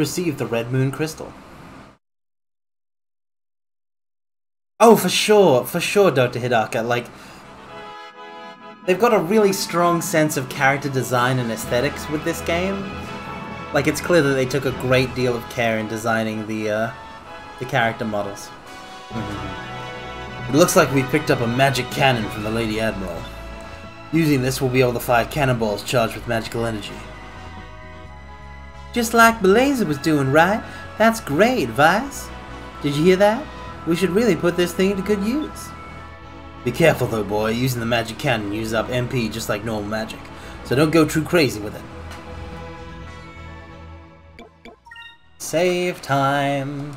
Received the Red Moon Crystal. Oh, for sure, for sure, Dr. Hidaka. Like, they've got a really strong sense of character design and aesthetics with this game. Like, it's clear that they took a great deal of care in designing the, uh, the character models. It looks like we picked up a magic cannon from the Lady Admiral. Using this, we'll be able to fire cannonballs charged with magical energy. Just like Belleza was doing, right? That's great, Vyse. Did you hear that? We should really put this thing to good use. Be careful though, boy. Using the magic cannon uses up MP just like normal magic. So don't go too crazy with it. Save time.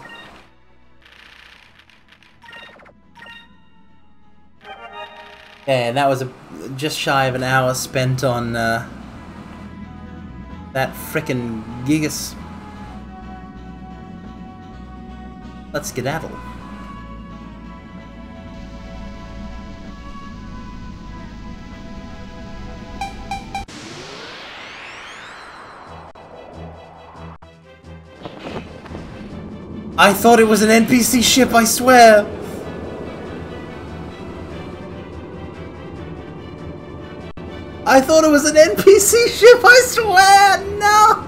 And that was a, just shy of an hour spent on uh, that frickin' Gigas. Let's skedaddle. I thought it was an NPC ship, I swear! I thought it was an NPC ship, I swear! No!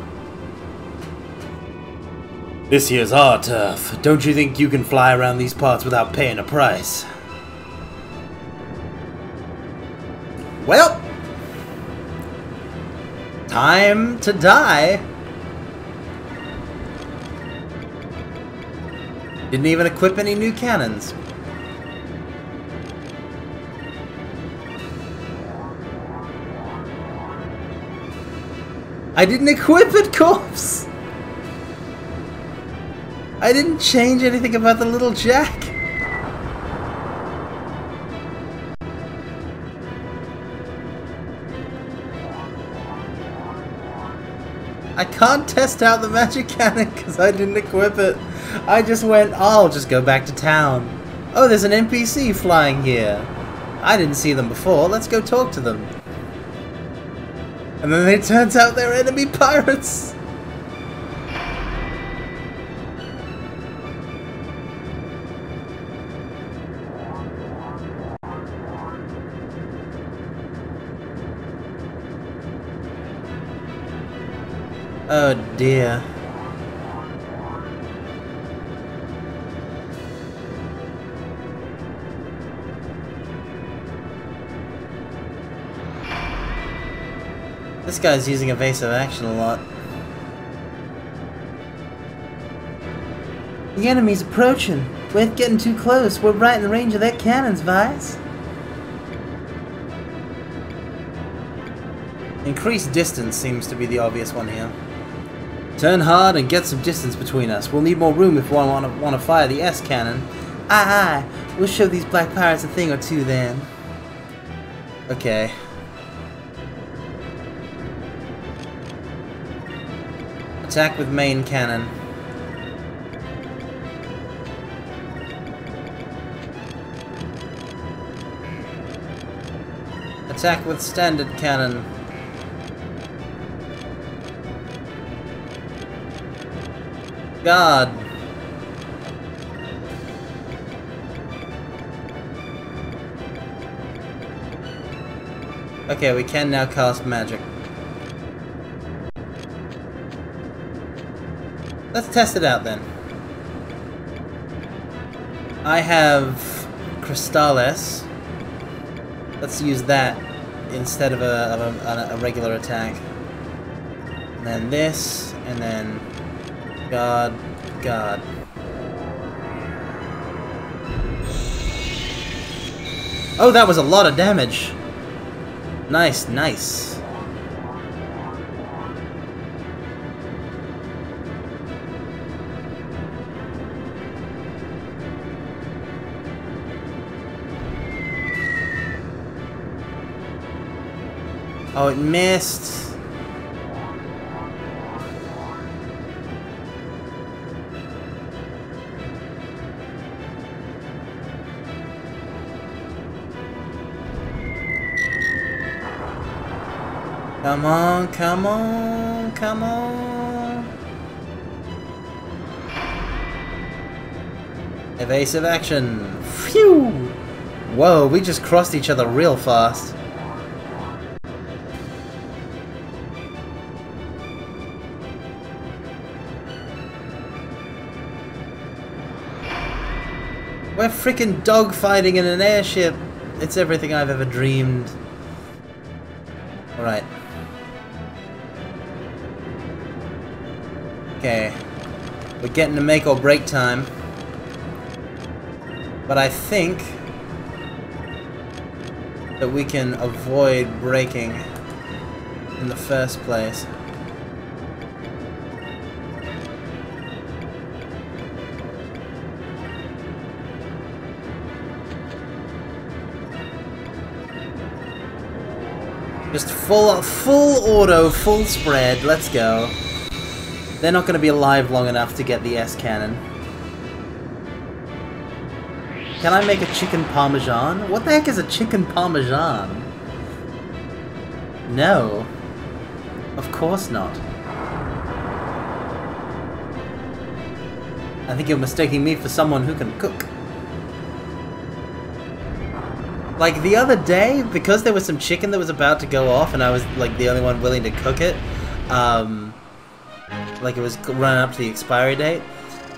This here's our turf. Don't you think you can fly around these parts without paying a price? Well, time to die. Didn't even equip any new cannons. I didn't equip it, Corpse! I didn't change anything about the little Jack. I can't test out the magic cannon because I didn't equip it. I just went, oh, I'll just go back to town. Oh, there's an NPC flying here. I didn't see them before. Let's go talk to them. And then it turns out they're enemy pirates. Oh dear. This guy's using evasive action a lot. The enemy's approaching. We're getting too close. We're right in the range of their cannons, Vyse. Increased distance seems to be the obvious one here. Turn hard and get some distance between us. We'll need more room if we want to, want to fire the S cannon. Aye, aye. We'll show these black pirates a thing or two then. Okay. Attack with main cannon. Attack with standard cannon. God. Okay, we can now cast magic. Test it out then. I have Crystales. Let's use that instead of a, of a, a regular attack. And then this, and then God, God. Oh, that was a lot of damage. Nice, nice. Oh, it missed. Come on, come on, come on. Evasive action. Phew! Whoa, we just crossed each other real fast. We're freaking dogfighting in an airship. It's everything I've ever dreamed. Alright. Okay. We're getting to make or break time. But I think that we can avoid breaking in the first place. Full, full auto, full spread. Let's go. They're not going to be alive long enough to get the S cannon. Can I make a chicken parmesan? What the heck is a chicken parmesan? No. Of course not. I think you're mistaking me for someone who can cook. Like the other day, because there was some chicken that was about to go off and I was like the only one willing to cook it, um, like it was running up to the expiry date,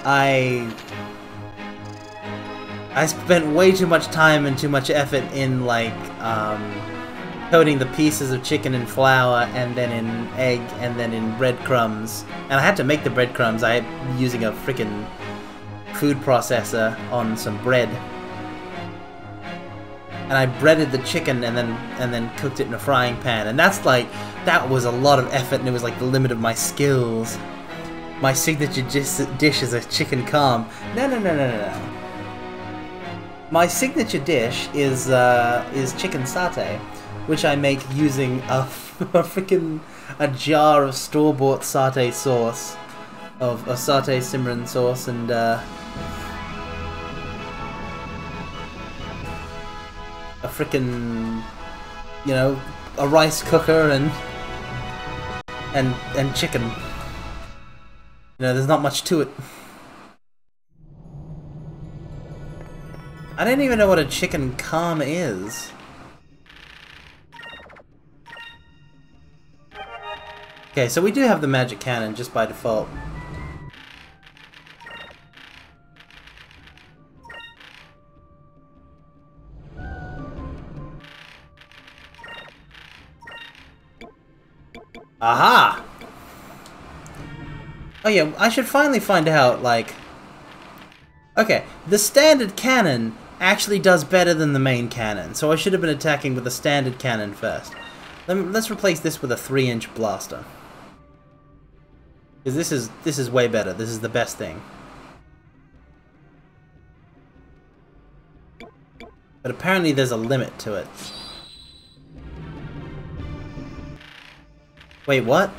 I I spent way too much time and too much effort in like um, coating the pieces of chicken in flour and then in egg and then in breadcrumbs. And I had to make the breadcrumbs. I using a freaking food processor on some bread. And I breaded the chicken and then and then cooked it in a frying pan. And that's like that was a lot of effort and it was like the limit of my skills. My signature dish is a chicken calm. No, no, no, no, no. My signature dish is uh, is chicken satay, which I make using a, [laughs] a freaking a jar of store bought satay sauce, of a satay Simran sauce, and uh, a freaking, you know, a rice cooker and and and chicken. You know, there's not much to it. I don't even know what a chicken calm is. Okay, so we do have the magic cannon just by default. Aha! Oh yeah, I should finally find out, like... Okay, the standard cannon actually does better than the main cannon, so I should have been attacking with the standard cannon first. Let's replace this with a 3-inch blaster. Because this is, this is way better, this is the best thing. But apparently there's a limit to it. Wait, what?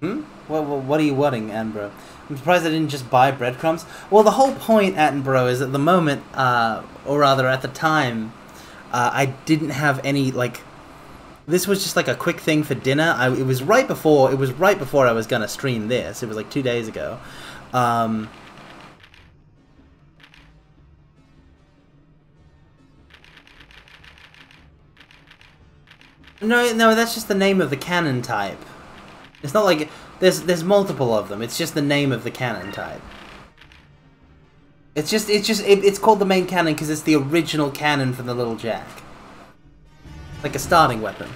Hmm? What, what, what are you wanting, Attenborough? I'm surprised I didn't just buy breadcrumbs. Well, the whole point, Attenborough, is at the moment, uh, or rather at the time, uh, I didn't have any, like... This was just like a quick thing for dinner. I, it was right before, it was right before I was gonna stream this. It was like two days ago. Um... No, no, that's just the name of the cannon type. It's not like there's there's multiple of them. It's just the name of the cannon type. It's just it's just it, it's called the main cannon because it's the original cannon from the Little Jack. Like a starting weapon.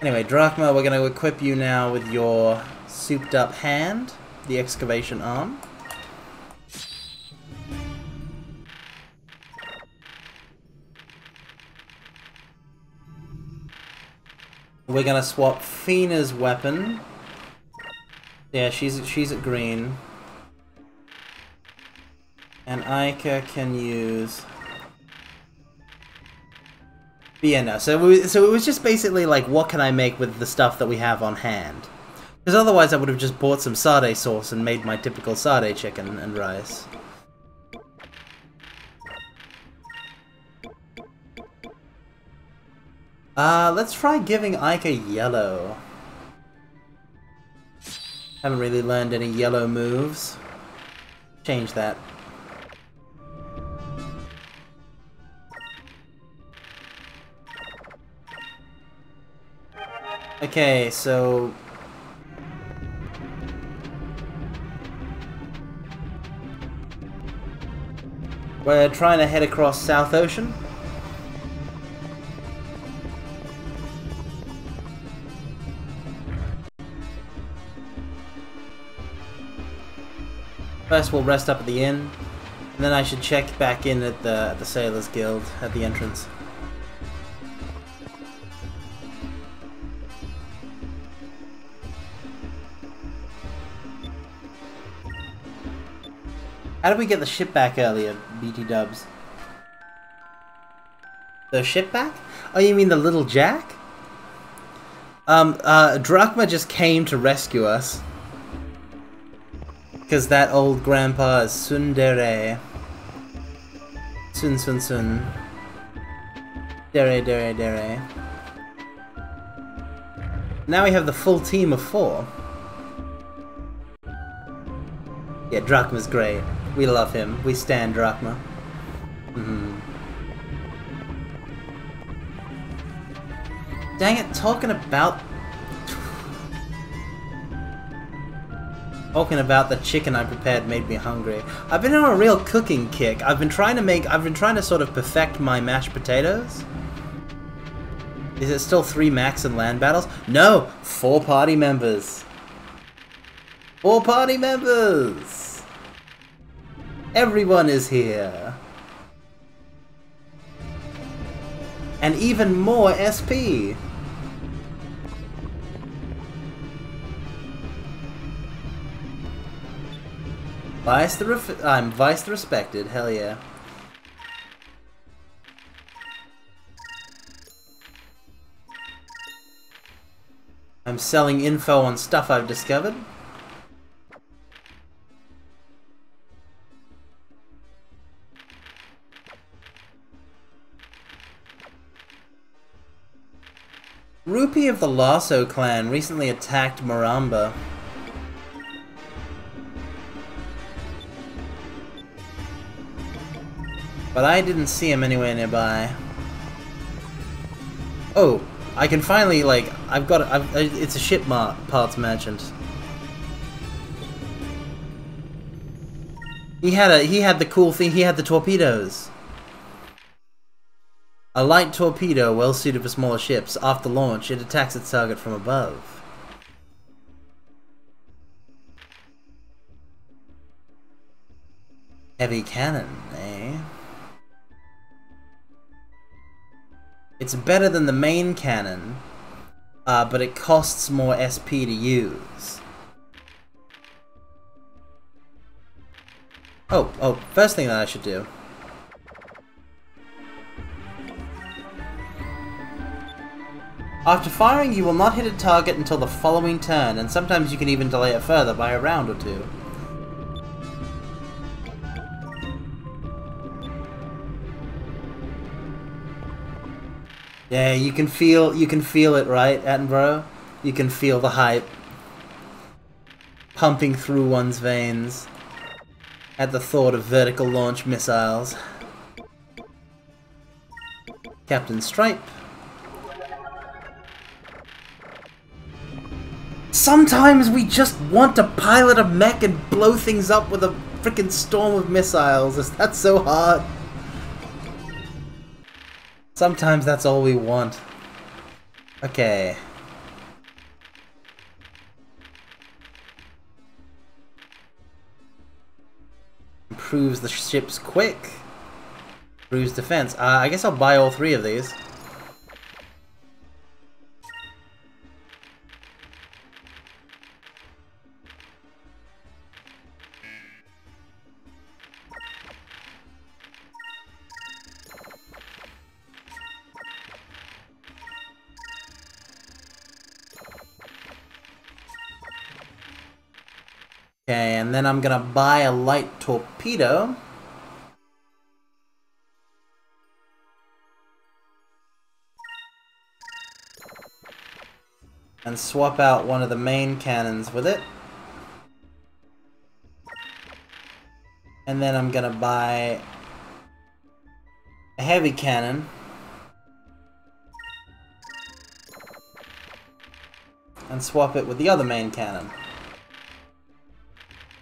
Anyway, Drachma, we're going to equip you now with your souped up hand, the excavation arm. We're gonna swap Fina's weapon. Yeah, she's she's at green. And Aika can use. But yeah, no. So we, so it was just basically like, what can I make with the stuff that we have on hand? Because otherwise, I would have just bought some satay sauce and made my typical satay chicken and rice. Uh, let's try giving Aika a yellow. Haven't really learned any yellow moves. Change that. Okay, so... We're trying to head across South Ocean. First we'll rest up at the inn, and then I should check back in at the, at the Sailors Guild at the entrance. How did we get the ship back earlier, BT dubs? The ship back? Oh, you mean the little Jack? Um, uh, Drachma just came to rescue us. Because that old grandpa is tsundere. Sun Sun Sun. Dere Dere Dere. Now we have the full team of four. Yeah, Drachma's great. We love him. We stand Drachma. Mm -hmm. Dang it, talking about Talking about the chicken I prepared made me hungry. I've been on a real cooking kick. I've been trying to make, I've been trying to sort of perfect my mashed potatoes. Is it still three max and land battles? No, four party members. Four party members. Everyone is here. And even more SP. Vyse the ref I'm Vyse the respected. Hell yeah. I'm selling info on stuff I've discovered. Rupee of the Lasso clan recently attacked Maramba. But I didn't see him anywhere nearby. Oh, I can finally, like, I've got, I've, it's a ship mar parts merchant. He had a, he had the cool thing, he had the torpedoes. A light torpedo, well suited for smaller ships. After launch, it attacks its target from above. Heavy cannon, eh? It's better than the main cannon, uh, but it costs more SP to use. Oh, oh, first thing that I should do. After firing, you will not hit a target until the following turn, and sometimes you can even delay it further by a round or two. Yeah, you can feel you can feel it, right, Attenborough? You can feel the hype pumping through one's veins at the thought of vertical launch missiles. Captain Stripe. Sometimes we just want to pilot a mech and blow things up with a freaking storm of missiles. Is that so hard? Sometimes that's all we want. Okay. Improves the ship's quick. Improves defense. Uh, I guess I'll buy all three of these. Okay, and then I'm gonna buy a light torpedo. And swap out one of the main cannons with it. And then I'm gonna buy a heavy cannon. And swap it with the other main cannon.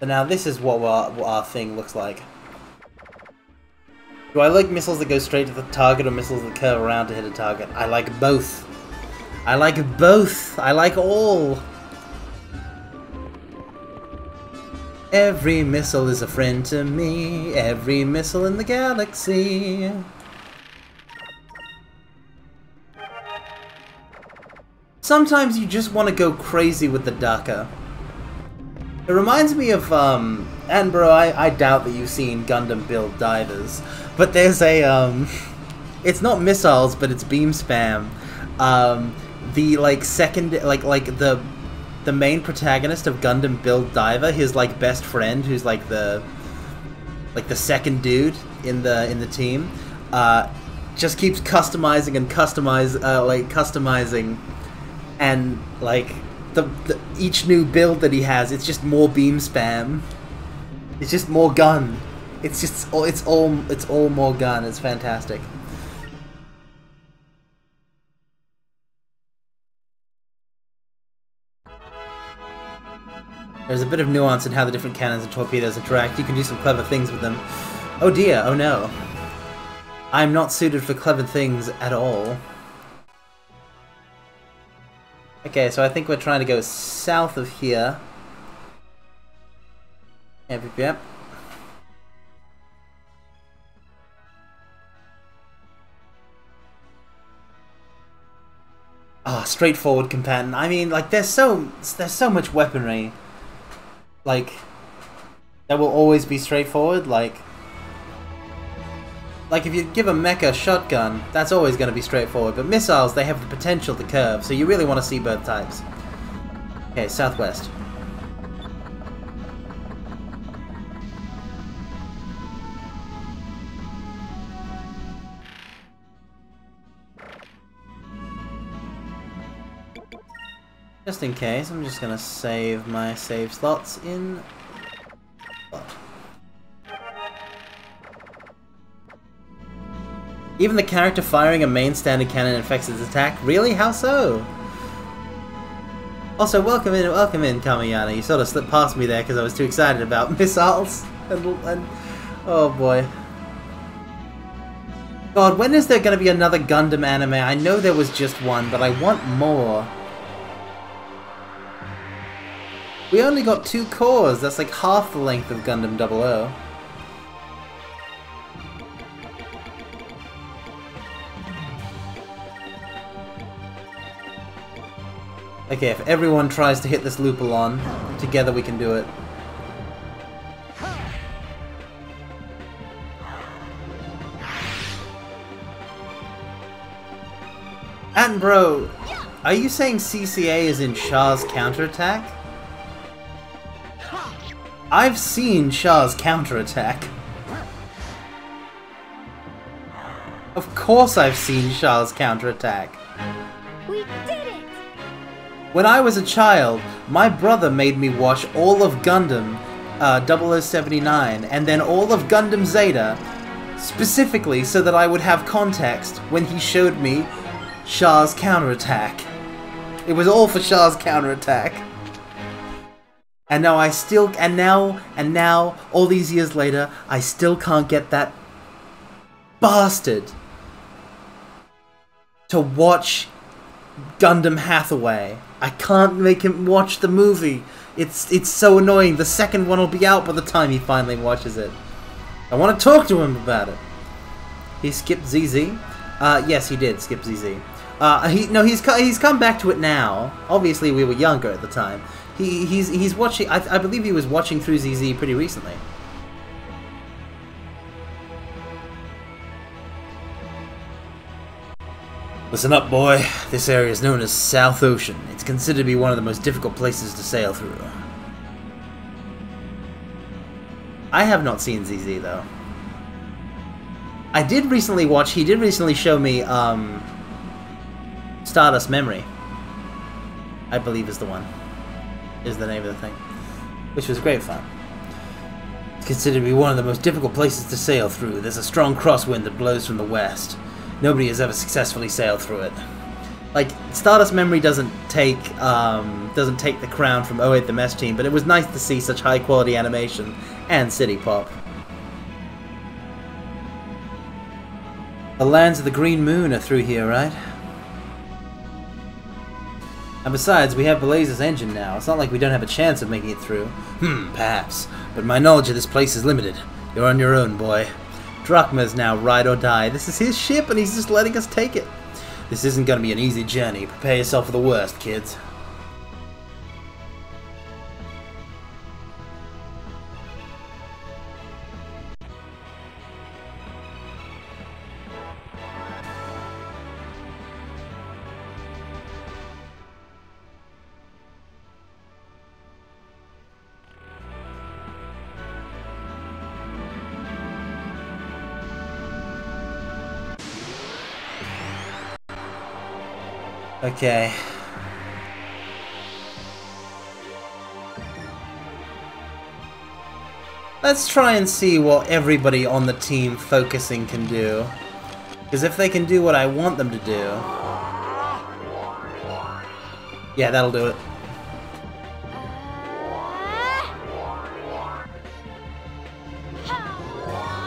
Now this is what our, what our thing looks like. Do I like missiles that go straight to the target or missiles that curve around to hit a target? I like both. I like both. I like all. Every missile is a friend to me. Every missile in the galaxy. Sometimes you just want to go crazy with the Daka. It reminds me of, um, and bro, I, I doubt that you've seen Gundam build divers, but there's a, um, [laughs] it's not missiles, but it's beam spam. Um, the, like, second, like, like, the, the main protagonist of Gundam Build Diver, his, like, best friend, who's, like, the, like, the second dude in the, in the team, uh, just keeps customizing and customize, uh, like, customizing, and, like, the, the each new build that he has, it's just more beam spam. It's just more gun. It's just all it's all it's all more gun. It's fantastic. There's a bit of nuance in how the different cannons and torpedoes interact. You can do some clever things with them. Oh dear, oh no. I'm not suited for clever things at all. Okay, so I think we're trying to go south of here. Yep, yep. Ah, straightforward combatant. I mean, like, there's so there's so much weaponry, like, that will always be straightforward. Like, like if you give a mecha shotgun, that's always going to be straightforward, but missiles, they have the potential to curve, so you really want to see both types. Okay, southwest. Just in case, I'm just gonna save my save slots in. Even the character firing a main standard cannon affects its attack? Really? How so? Also, welcome in, welcome in, Kamayana. You sort of slipped past me there because I was too excited about [laughs] missiles. And, and oh boy. God, when is there going to be another Gundam anime? I know there was just one, but I want more. We only got two cours. That's like half the length of Gundam 00. Okay, if everyone tries to hit this Lupulon, together we can do it. Attenborough, are you saying CCA is in Char's counterattack? I've seen Char's counterattack. Of course I've seen Char's counterattack. We did! When I was a child, my brother made me watch all of Gundam uh, 0079 and then all of Gundam Zeta, specifically so that I would have context when he showed me Char's counterattack. It was all for Char's counterattack. And now I still, and now, and now, all these years later, I still can't get that bastard to watch Gundam Hathaway. I can't make him watch the movie. It's it's so annoying. The second one will be out by the time he finally watches it. I want to talk to him about it. He skipped ZZ. Uh, yes, he did skip ZZ. Uh, he no, he's he's come back to it now. Obviously, we were younger at the time. He he's he's watching. I, I believe he was watching through ZZ pretty recently. Listen up, boy. This area is known as South Ocean. It's considered to be one of the most difficult places to sail through. I have not seen ZZ though. I did recently watch. He did recently show me um, Stardust Memory. I believe is the one. Is the name of the thing, which was great fun. It's considered to be one of the most difficult places to sail through. There's a strong crosswind that blows from the west. Nobody has ever successfully sailed through it. Like Stardust Memory doesn't take um, doesn't take the crown from 08 the Mesh Team, but it was nice to see such high quality animation and city pop. The lands of the Green Moon are through here, right? And besides, we have Blaze's engine now. It's not like we don't have a chance of making it through. Hmm, perhaps. But my knowledge of this place is limited. You're on your own, boy. Drachma's now ride or die. This is his ship and he's just letting us take it. This isn't gonna be an easy journey. Prepare yourself for the worst, kids. Okay. Let's try and see what everybody on the team focusing can do. Because if they can do what I want them to do... Yeah, that'll do it.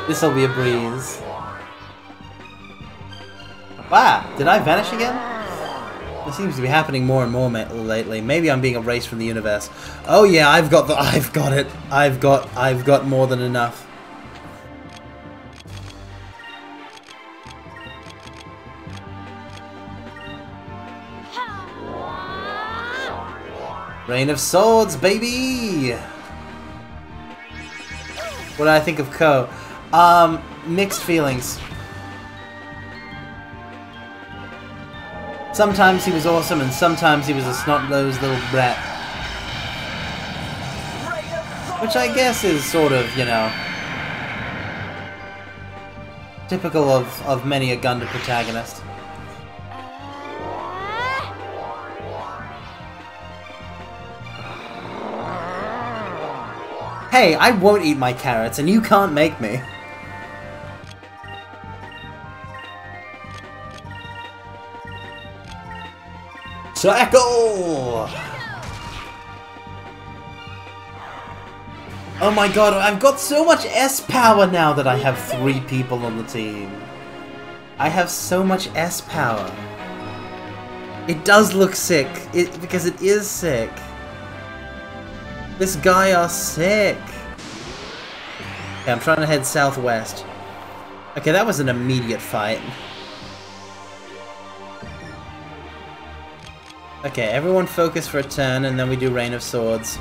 This'll be a breeze. Wow, did I vanish again? This seems to be happening more and more lately. Maybe I'm being erased from the universe. Oh yeah, I've got the I've got it. I've got I've got more than enough. Rain of Swords, baby! What do I think of Ko? Um, mixed feelings. Sometimes he was awesome, and sometimes he was a snot-nosed little brat. Which I guess is sort of, you know, typical of, of many a Gundam protagonist. Hey, I won't eat my carrots, and you can't make me. Tackle! Oh my god, I've got so much S power now that I have three people on the team. I have so much S power. It does look sick, it, because it is sick. This guy are sick. Okay, I'm trying to head southwest. Okay, that was an immediate fight. Okay, everyone focus for a turn, and then we do Rain of Swords.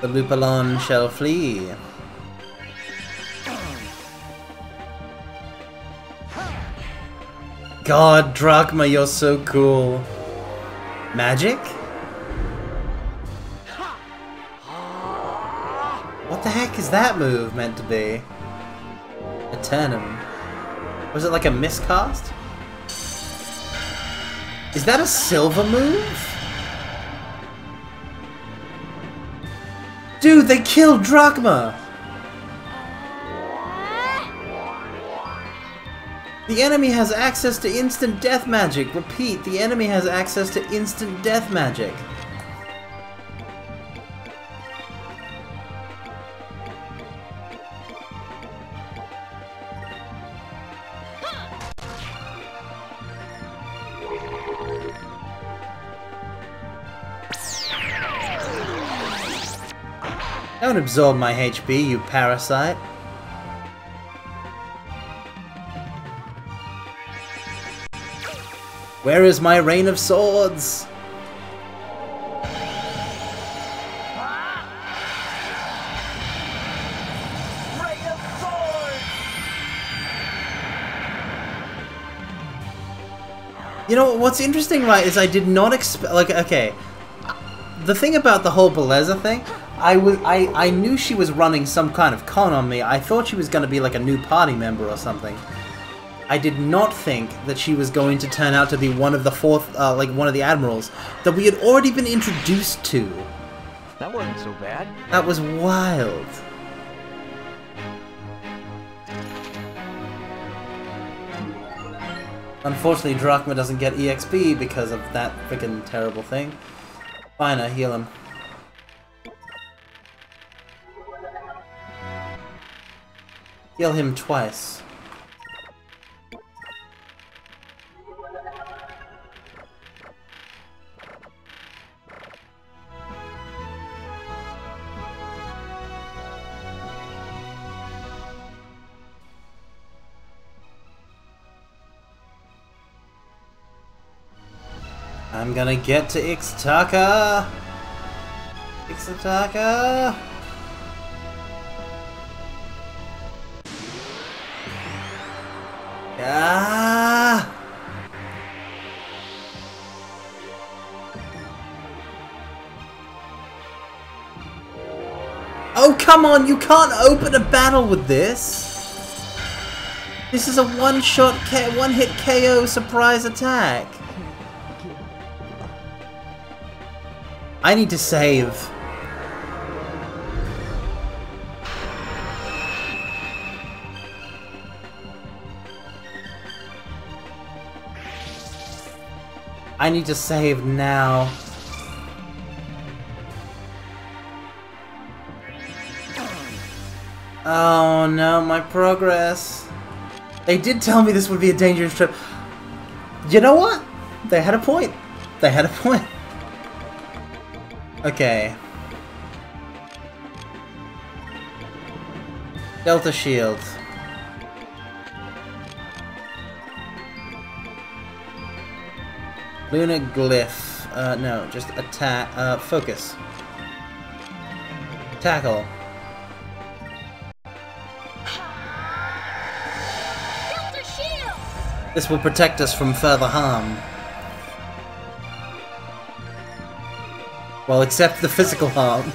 The Lupalon shall flee. God, Drachma, you're so cool. Magic? What the heck is that move meant to be? Eternum. Was it like a miscast? Is that a silver move? Dude, they killed Drachma! The enemy has access to instant death magic. Repeat, the enemy has access to instant death magic. Don't absorb my HP, you parasite. Where is my rain of swords? You know, what's interesting, right, is I did not expect, like, okay, the thing about the whole Belleza thing, I was, I, I knew she was running some kind of con on me. I thought she was going to be like a new party member or something. I did not think that she was going to turn out to be one of the fourth, uh, like one of the admirals that we had already been introduced to. That wasn't so bad. That was wild. Unfortunately, Drachma doesn't get EXP because of that freaking terrible thing. Fine, I heal him. Heal him twice. I'm gonna get to Ixa'taka! Ixa'taka! Ah! Oh, come on! You can't open a battle with this! This is a one-shot, one-hit KO surprise attack! I need to save. I need to save now. Oh no, my progress. They did tell me this would be a dangerous trip. You know what? They had a point. They had a point. Okay. Delta Shield. Lunar Glyph. Uh, no, just attack. Uh, focus. Tackle. Delta Shield! This will protect us from further harm. Well, except the physical harm.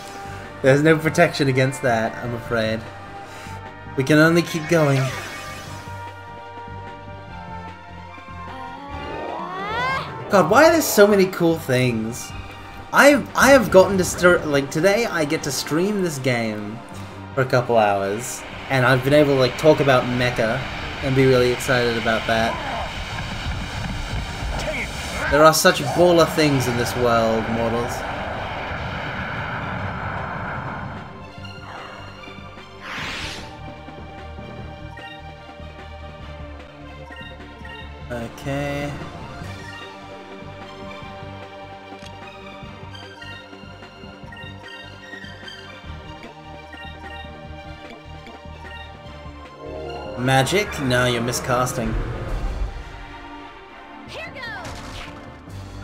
There's no protection against that, I'm afraid. We can only keep going. God, why are there so many cool things? I I have gotten to like today. I get to stream this game for a couple hours, and I've been able to like talk about Mecha and be really excited about that. There are such baller things in this world, mortals. Magic? No, you're miscasting.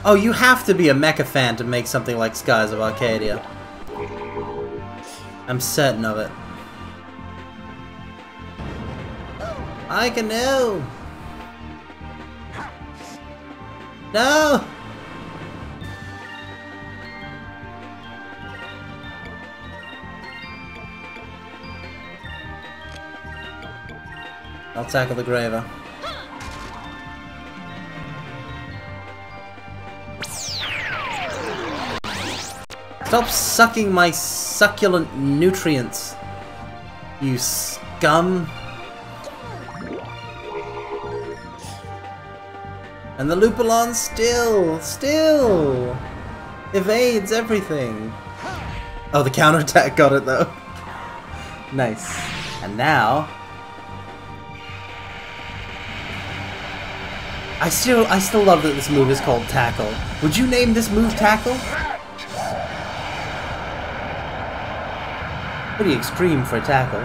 Oh, you have to be a mecha fan to make something like Skies of Arcadia. I'm certain of it. I can know. No. I'll tackle the Graver. Stop sucking my succulent nutrients, you scum. And the Lupulon still, still evades everything. Oh, the counterattack got it though. [laughs] nice. And now... I still, I still love that this move is called Tackle. Would you name this move Tackle? Pretty extreme for a tackle.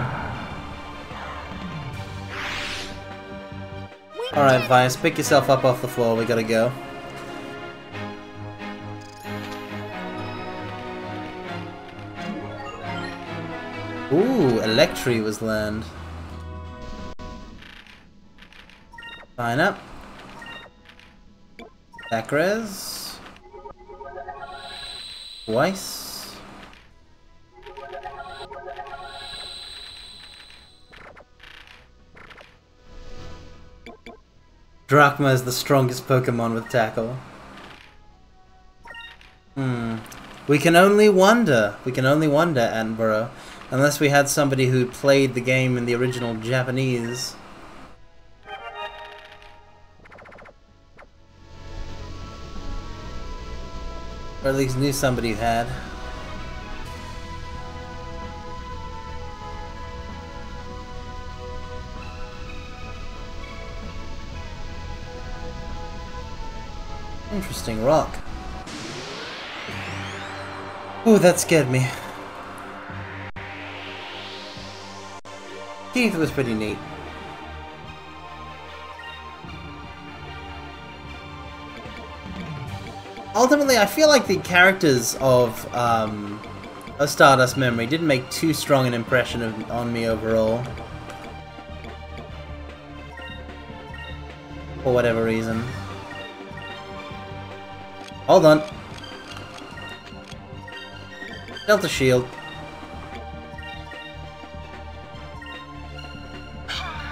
Alright, Vyse, pick yourself up off the floor, we gotta go. Ooh, Electri was learned. Sign up. Backres. Twice. Drachma is the strongest Pokemon with Tackle. Hmm. We can only wonder. We can only wonder, Attenborough. Unless we had somebody who played the game in the original Japanese. Or at least knew somebody who had. Interesting rock. Ooh, that scared me. Keith was pretty neat. I feel like the characters of um, A Stardust Memory didn't make too strong an impression of, on me overall. For whatever reason. Hold on. Delta Shield.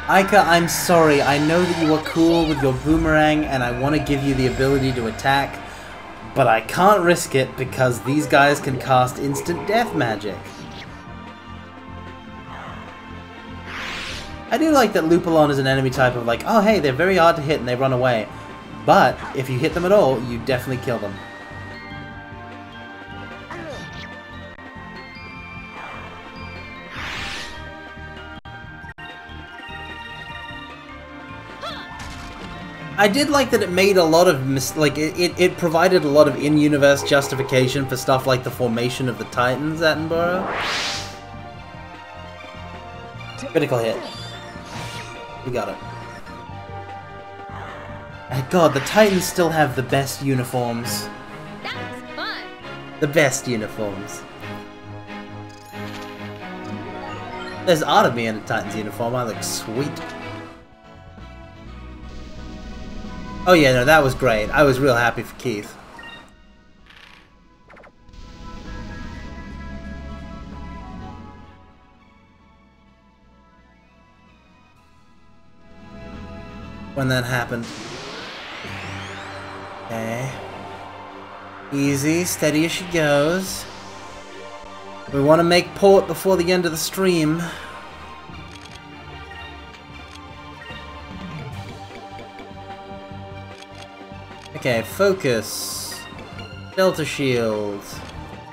Aika, I'm sorry. I know that you are cool with your boomerang and I want to give you the ability to attack, but I can't risk it because these guys can cast instant death magic. I do like that Lupulon is an enemy type of like, oh hey, they're very hard to hit and they run away. But if you hit them at all, you definitely kill them. I did like that it made a lot of mis- like it, it, it provided a lot of in-universe justification for stuff like the formation of the Titans, Attenborough. Critical hit. We got it. And God, the Titans still have the best uniforms. That was fun. The best uniforms. There's art of me in a Titans uniform. I look sweet. Oh yeah, no, that was great. I was real happy for Keith. When that happened. Okay. Easy, steady as she goes. We want to make port before the end of the stream. Okay, focus. Delta shield.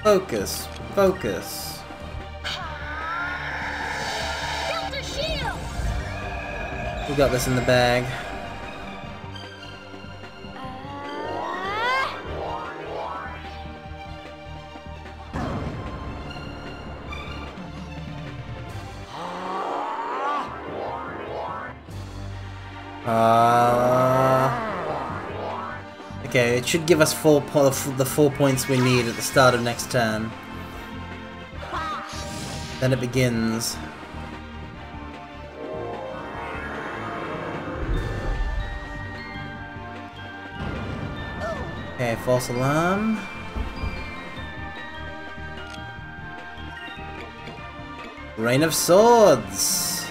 Focus. Focus. Delta shield! We got this in the bag. Uh, okay, it should give us four the four points we need at the start of next turn. Then it begins. Okay, false alarm. Rain of Swords.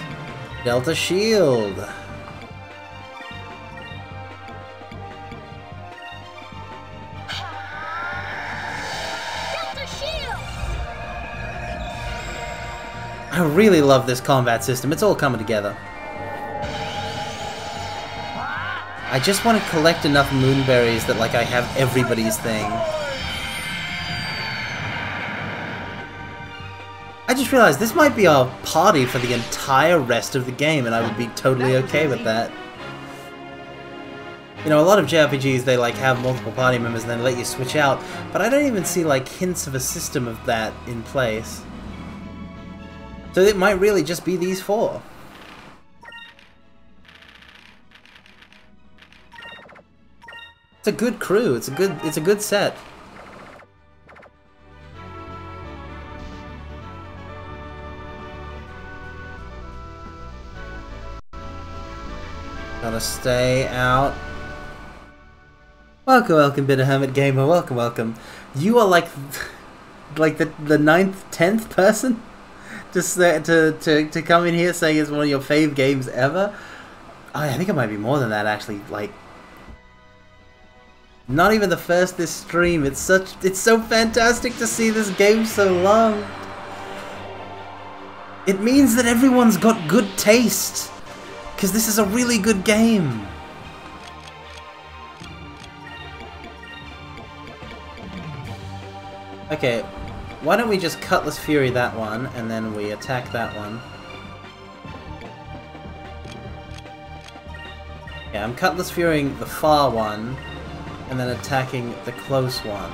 Delta Shield. Really love this combat system. It's all coming together. I just want to collect enough moonberries that like I have everybody's thing. I just realized this might be our party for the entire rest of the game and I would be totally okay with that. You know, a lot of JRPGs, they like have multiple party members and then let you switch out, but I don't even see like hints of a system of that in place. So it might really just be these four. It's a good crew. It's a good. It's a good set. Gotta stay out. Welcome, welcome, Bitter Hermit Gamer. Welcome, welcome. You are like, [laughs] like the the ninth, tenth person to, to to to come in here saying it's one of your fave games ever. I I think it might be more than that actually. Like, not even the first this stream. It's such it's so fantastic to see this game so loved. It means that everyone's got good taste. Because this is a really good game. Okay, why don't we just Cutlass Fury that one, and then we attack that one. Yeah, I'm Cutlass Furying the far one, and then attacking the close one.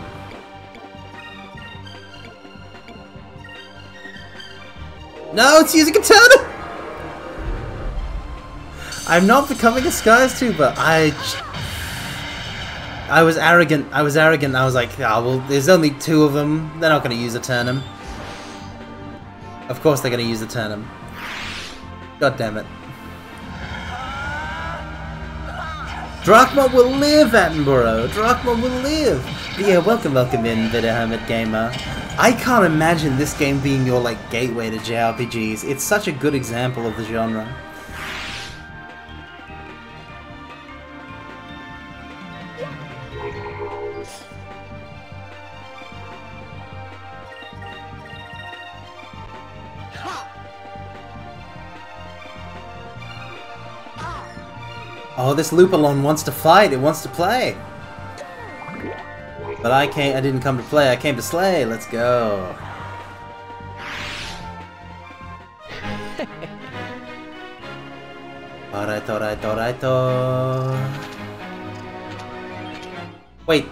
No, it's using a katana! [laughs] I'm not becoming a Skies but I... I was arrogant. I was arrogant. I was like, ah, well, there's only two of them. They're not going to use a Turnum. Of course they're going to use a Turnum. God damn it. Drachma will live, Attenborough! Drachma will live! But yeah, welcome, welcome in, Bitter Hermit Gamer. I can't imagine this game being your, like, gateway to JRPGs. It's such a good example of the genre. Oh, this Lupalon wants to fight. It wants to play. But I can't. I didn't come to play. I came to slay. Let's go. [laughs] alright, alright, alright. Wait,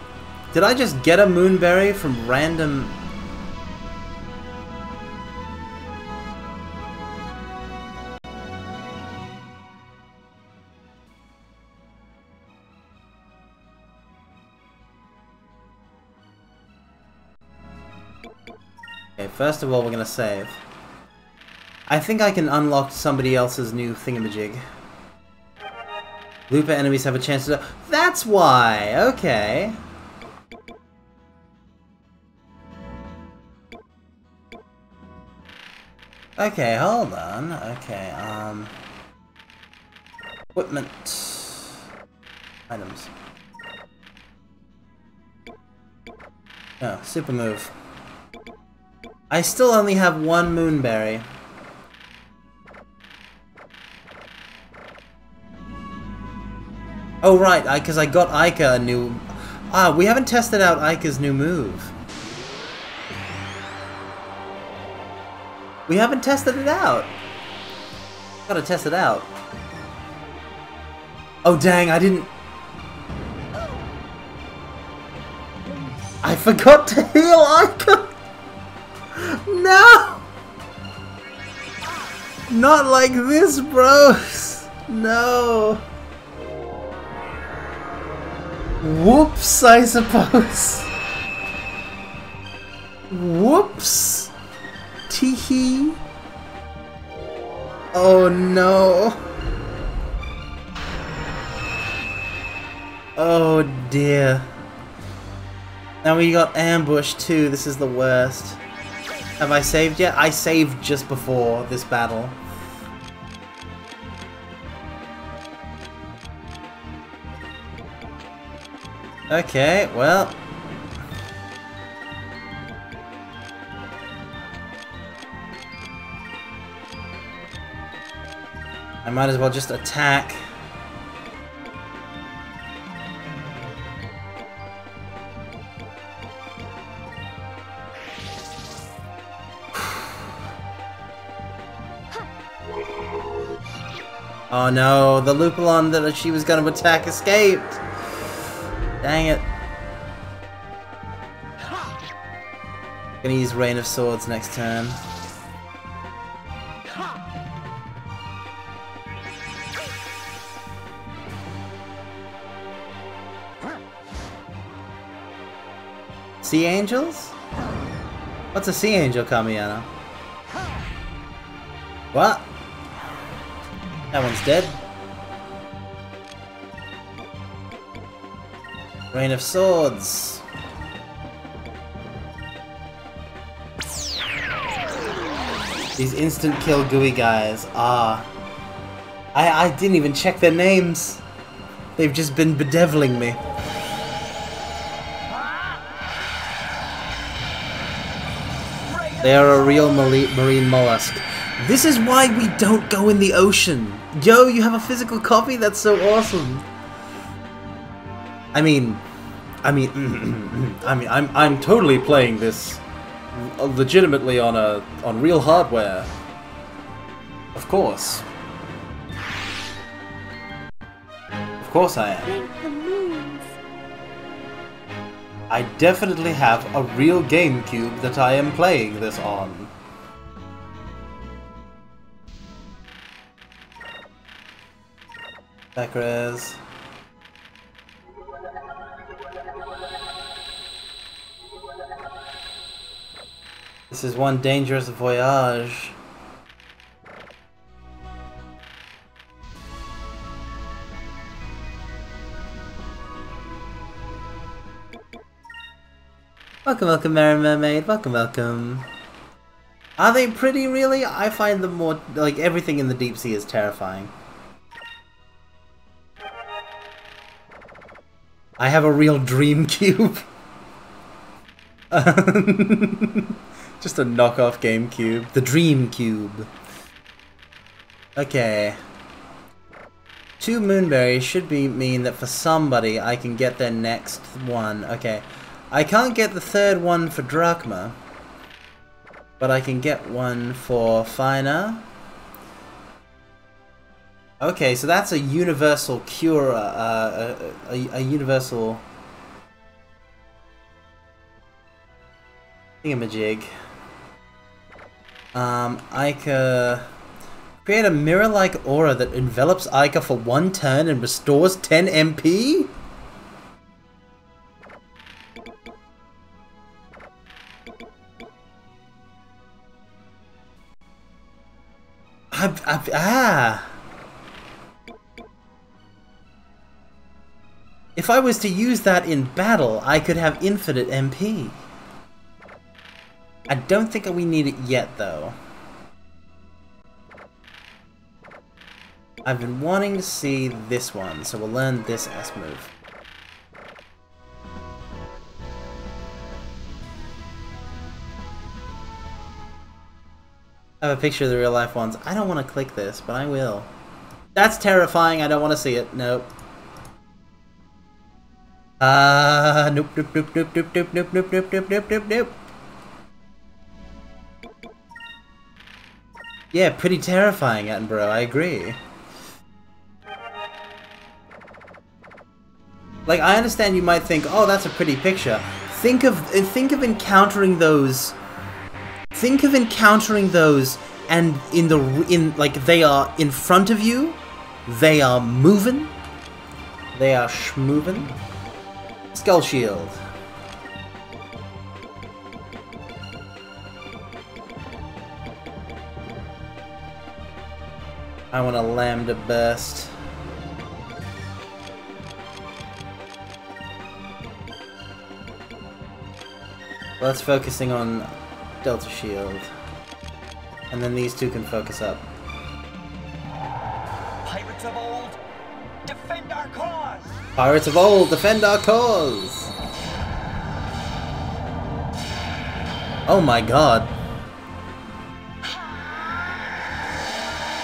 did I just get a moonberry from random? Okay, first of all, we're gonna save. I think I can unlock somebody else's new thingamajig. Lupa enemies have a chance to... That's why! Okay. Okay, hold on. Okay, um... Equipment. Items. Oh, super move. I still only have one Moonberry. Oh right, because I, got Aika a new... Ah, we haven't tested out Aika's new move. We haven't tested it out. Gotta test it out. Oh dang, I didn't... I forgot to heal Aika! [laughs] No! Not like this, bros! No! Whoops, I suppose. Whoops. Teehee. Oh no. Oh dear. Now we got ambushed too. This is the worst. Have I saved yet? I saved just before this battle. Okay, well. I might as well just attack. Oh no, the Lupulon that she was gonna attack escaped! Dang it. Gonna use Rain of Swords next turn. Sea Angels? What's a Sea Angel, Kamiana? What? That one's dead. Rain of Swords. These instant kill gooey guys. Ah. I, I didn't even check their names. They've just been bedeviling me. They are a real marine mollusk. This is why we don't go in the ocean. Yo, you have a physical copy? That's so awesome. I mean, I mean, [clears throat] I mean, I'm I'm totally playing this legitimately on a on real hardware. Of course. Of course I am. I definitely have a real GameCube that I am playing this on. Res. This is one dangerous voyage. Welcome, welcome, Merry Mermaid. Welcome, welcome. Are they pretty, really? I find them more... Like, everything in the deep sea is terrifying. I have a real dream cube. [laughs] Just a knockoff GameCube. The Dream Cube. Okay. Two Moonberries should be mean that for somebody I can get their next one. Okay. I can't get the third one for Drachma. But I can get one for Fina. Okay, so that's a universal cure, uh, a, a, a universal thingamajig. Um, Aika... Create a mirror-like aura that envelops Aika for one turn and restores 10 MP? I, I, ah! If I was to use that in battle, I could have infinite MP. I don't think we need it yet, though. I've been wanting to see this one, so we'll learn this S move. I have a picture of the real life ones. I don't want to click this, but I will. That's terrifying. I don't want to see it. Nope. Uh, nope, nope, nope, nope, nope, nope, nope, nope, nope, nope, nope, nope, nope. Yeah, pretty terrifying, Attenborough. I agree. Like, I understand you might think, oh, that's a pretty picture. Think of think of encountering those. Think of encountering those, and in the in like they are in front of you, they are moving, they are schmoving. Skull shield. I want a lambda burst. Let's focusing on Delta Shield. And then these two can focus up. Pirates of old, defend our cause! Pirates of old, defend our cause! Oh my god.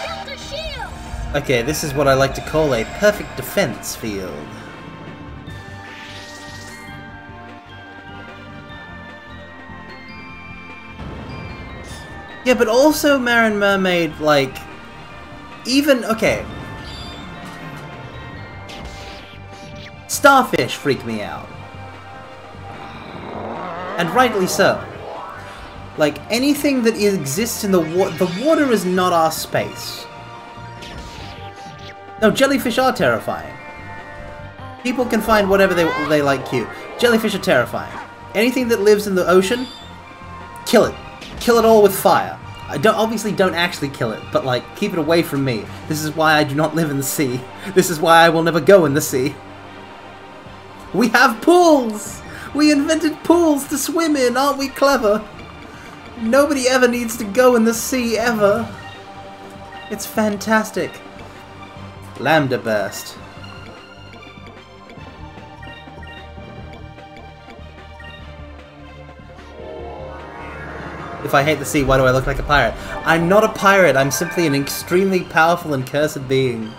Delta shield! Okay, this is what I like to call a perfect defense field. Yeah, but also Marin Mermaid, like, even, okay. Starfish freak me out. And rightly so. Like, anything that exists in the water, the water is not our space. No, jellyfish are terrifying. People can find whatever they, they like cute. Jellyfish are terrifying. Anything that lives in the ocean, kill it. Kill it all with fire. I don't obviously don't actually kill it, but like keep it away from me. This is why I do not live in the sea. [laughs] This is why I will never go in the sea. We have pools! We invented pools to swim in, aren't we clever? Nobody ever needs to go in the sea ever. It's fantastic. Lambda burst. If I hate the sea, why do I look like a pirate? I'm not a pirate, I'm simply an extremely powerful and cursed being.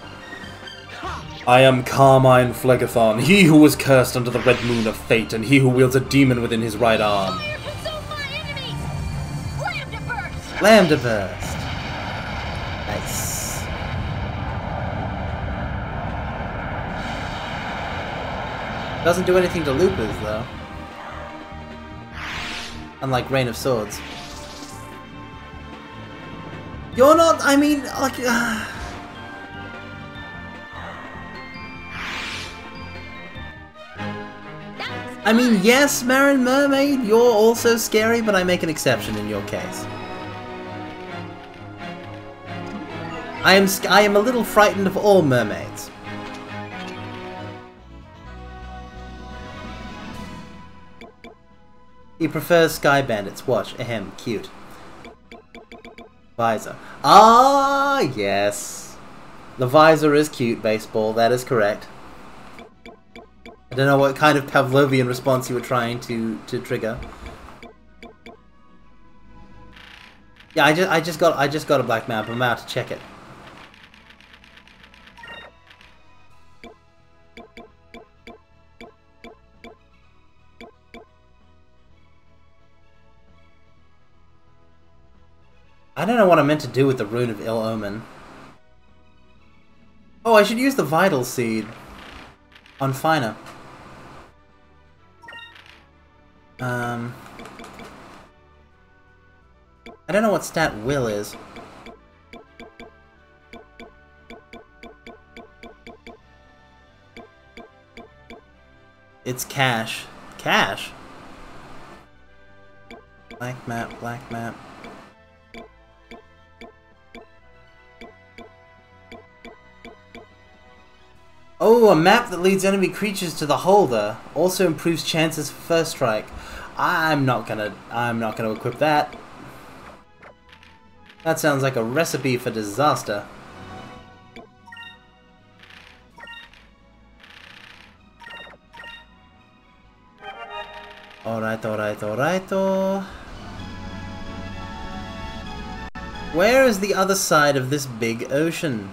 I am Carmine Phlegathon, he who was cursed under the red moon of fate, and he who wields a demon within his right arm. Fire consume my enemies! Lambda burst! Nice. Doesn't do anything to loopers though. Unlike Rain of Swords. You're not. I mean, like. [sighs] Uh, I mean, yes, Marin Mermaid, you're also scary, but I make an exception in your case. I am I am a little frightened of all mermaids. He prefers Sky Bandits. Watch. Ahem. Cute. Visor. Ah, yes. The visor is cute, baseball. That is correct. I don't know what kind of Pavlovian response you were trying to, to trigger. Yeah, I just I just got I just got a black map. I'm about to check it. I don't know what I meant to do with the Rune of Ill Omen. Oh, I should use the Vital Seed on Fina. Um, I don't know what stat Will is. It's cash. Cash? Black map, black map. Oh, a map that leads enemy creatures to the holder. Also improves chances for first strike. I'm not gonna, I'm not gonna equip that. That sounds like a recipe for disaster. Alright, alright, alright. Oh. Where is the other side of this big ocean?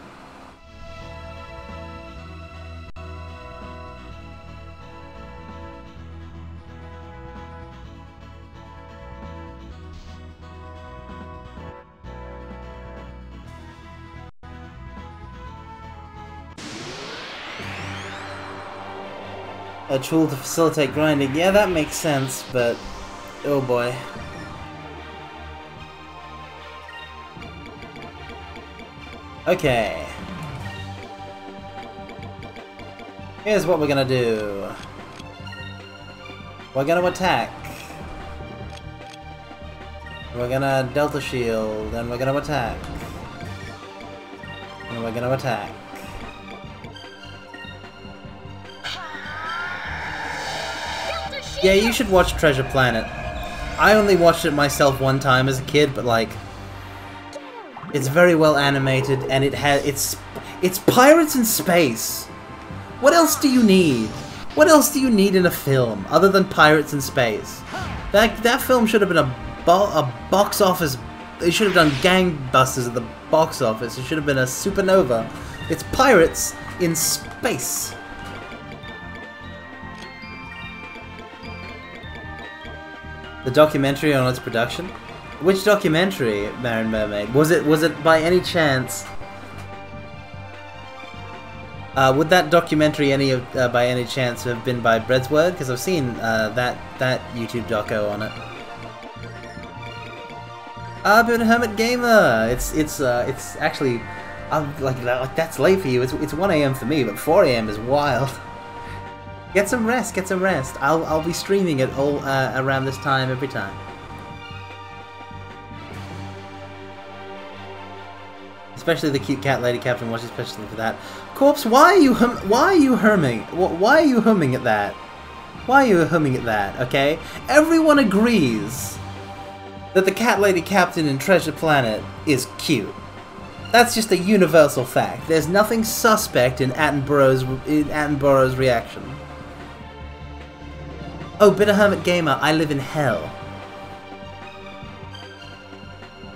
A tool to facilitate grinding. Yeah, that makes sense, but... Oh boy. Okay. Here's what we're gonna do. We're gonna attack. We're gonna Delta Shield, and we're gonna attack. And we're gonna attack. Yeah, you should watch Treasure Planet. I only watched it myself one time as a kid, but like, it's very well animated, and it has it's it's pirates in space. What else do you need? What else do you need in a film other than pirates in space? That that film should have been a bo- a box office. It should have done gangbusters at the box office. It should have been a supernova. It's pirates in space. The documentary on its production? Which documentary, Marin Mermaid? Was it was it by any chance? Uh, would that documentary any of, uh, by any chance have been by Bread's Word? Because I've seen uh, that that YouTube doco on it. But Hermit Gamer. It's it's uh, it's actually, I'm like like that's late for you. It's it's 1 a.m. for me, but 4 a.m. is wild. [laughs] Get some rest. Get some rest. I'll I'll be streaming it all uh, around this time every time. Especially the cute cat lady captain watches especially for that. Corpse, why are you hum- why are you humming? Why are you humming at that? Why are you humming at that? Okay, everyone agrees that the cat lady captain in Treasure Planet is cute. That's just a universal fact. There's nothing suspect in Attenborough's in Attenborough's reaction. Oh, Bitter Hermit Gamer, I live in hell.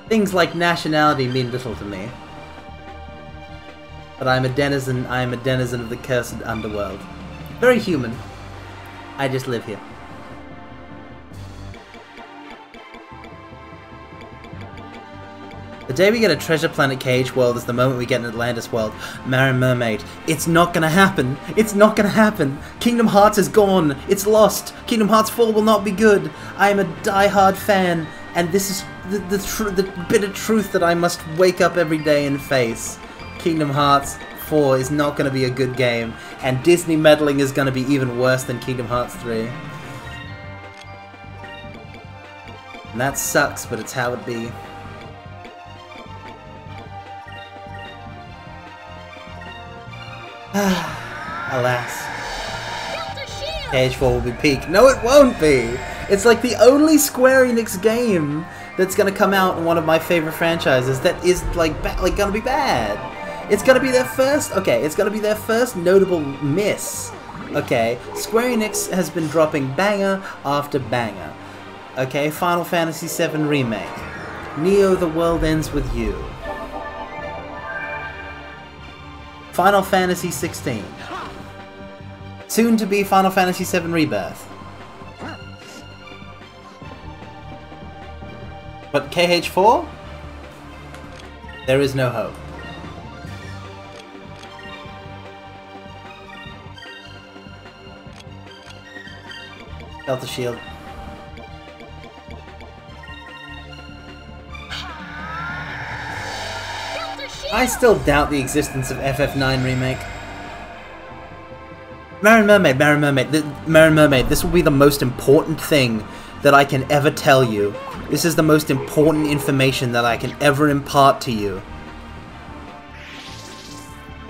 Things like nationality mean little to me. But I'm a denizen, I am a denizen of the cursed underworld. Very human. I just live here. The day we get a Treasure Planet KH world is the moment we get an Atlantis world. Marin Mermaid. It's not gonna happen. It's not gonna happen. Kingdom Hearts is gone. It's lost. Kingdom Hearts 4 will not be good. I am a die-hard fan, and this is the, the, the bitter truth that I must wake up every day and face. Kingdom Hearts 4 is not gonna be a good game, and Disney meddling is gonna be even worse than Kingdom Hearts 3. And that sucks, but it's how it be. [sighs] Alas. KH 4 will be peak. No, it won't be! It's like the only Square Enix game that's gonna come out in one of my favorite franchises that is like like gonna be bad. It's gonna be their first. Okay, it's gonna be their first notable miss. Okay, Square Enix has been dropping banger after banger. Okay, Final Fantasy VII Remake, Neo: The World Ends with You, Final Fantasy 16. Soon to be Final Fantasy VII Rebirth. But KH4? There is no hope. Delta Shield. I still doubt the existence of FF9 Remake. Marin Mermaid, Marin Mermaid, Marin Mermaid, this will be the most important thing that I can ever tell you. This is the most important information that I can ever impart to you.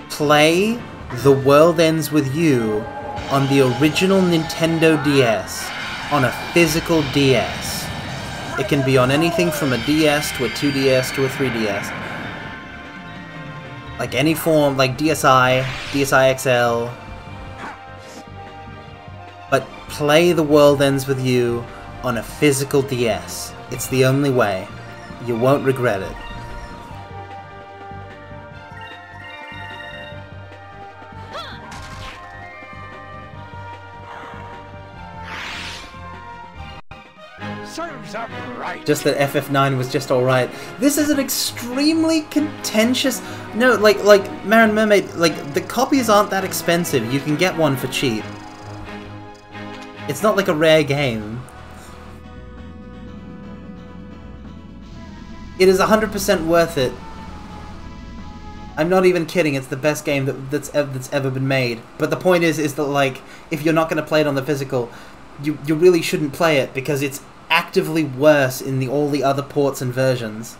Play The World Ends With You on the original Nintendo DS, on a physical DS. It can be on anything from a DS to a 2DS to a 3DS like any form, like DSi, DSi XL. But play The World Ends With You on a physical DS. It's the only way. You won't regret it. Just that FF9 was just alright. This is an extremely contentious. No, like like Marin Mermaid, like the copies aren't that expensive. You can get one for cheap. It's not like a rare game. It is 100% worth it. I'm not even kidding. It's the best game that, that's ev- that's ever been made. But the point is, is that like if you're not going to play it on the physical, you you really shouldn't play it because it's actively worse in the all the other ports and versions.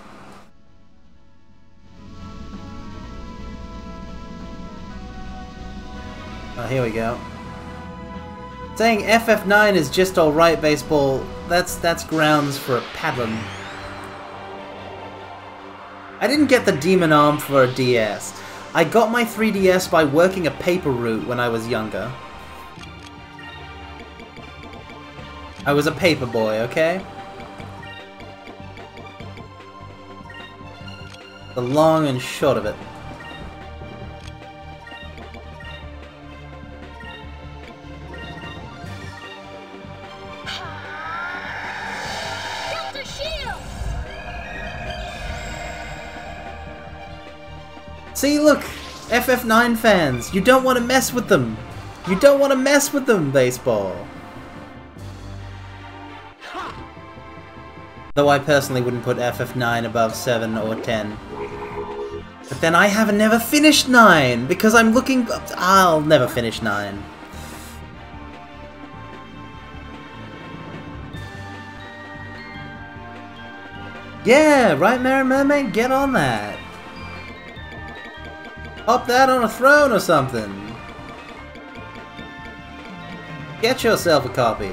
Oh, here we go. Saying FF9 is just alright baseball, that's that's grounds for a pattern. I didn't get the Demon Arm for a DS. I got my 3DS by working a paper route when I was younger. I was a paper boy, okay? The long and short of it. See, look! FF9 fans, you don't want to mess with them! You don't want to mess with them, baseball! Though I personally wouldn't put FF9 above 7 or 10. But then I have never finished 9, because I'm looking... I'll never finish 9. Yeah, right, Mary Mermaid? Get on that! Up that on a throne or something! Get yourself a copy!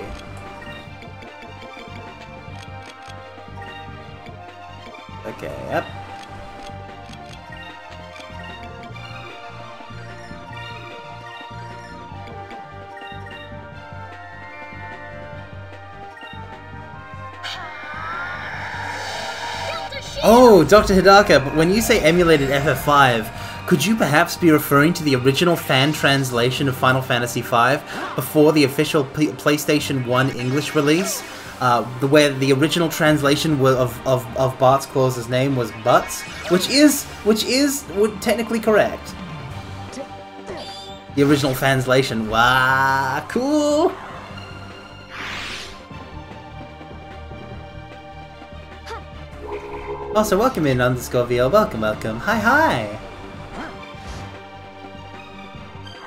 Okay, yep. Oh, Dr. Hidaka, but when you say emulated FF5, could you perhaps be referring to the original fan translation of Final Fantasy V before the official P- PlayStation 1 English release? Uh, the where the original translation of, of, of Bartz Klauser's name was Butz, which is which is w- technically correct. The original translation. Wow, cool. Also, welcome in underscore VL. Welcome, welcome. Hi, hi.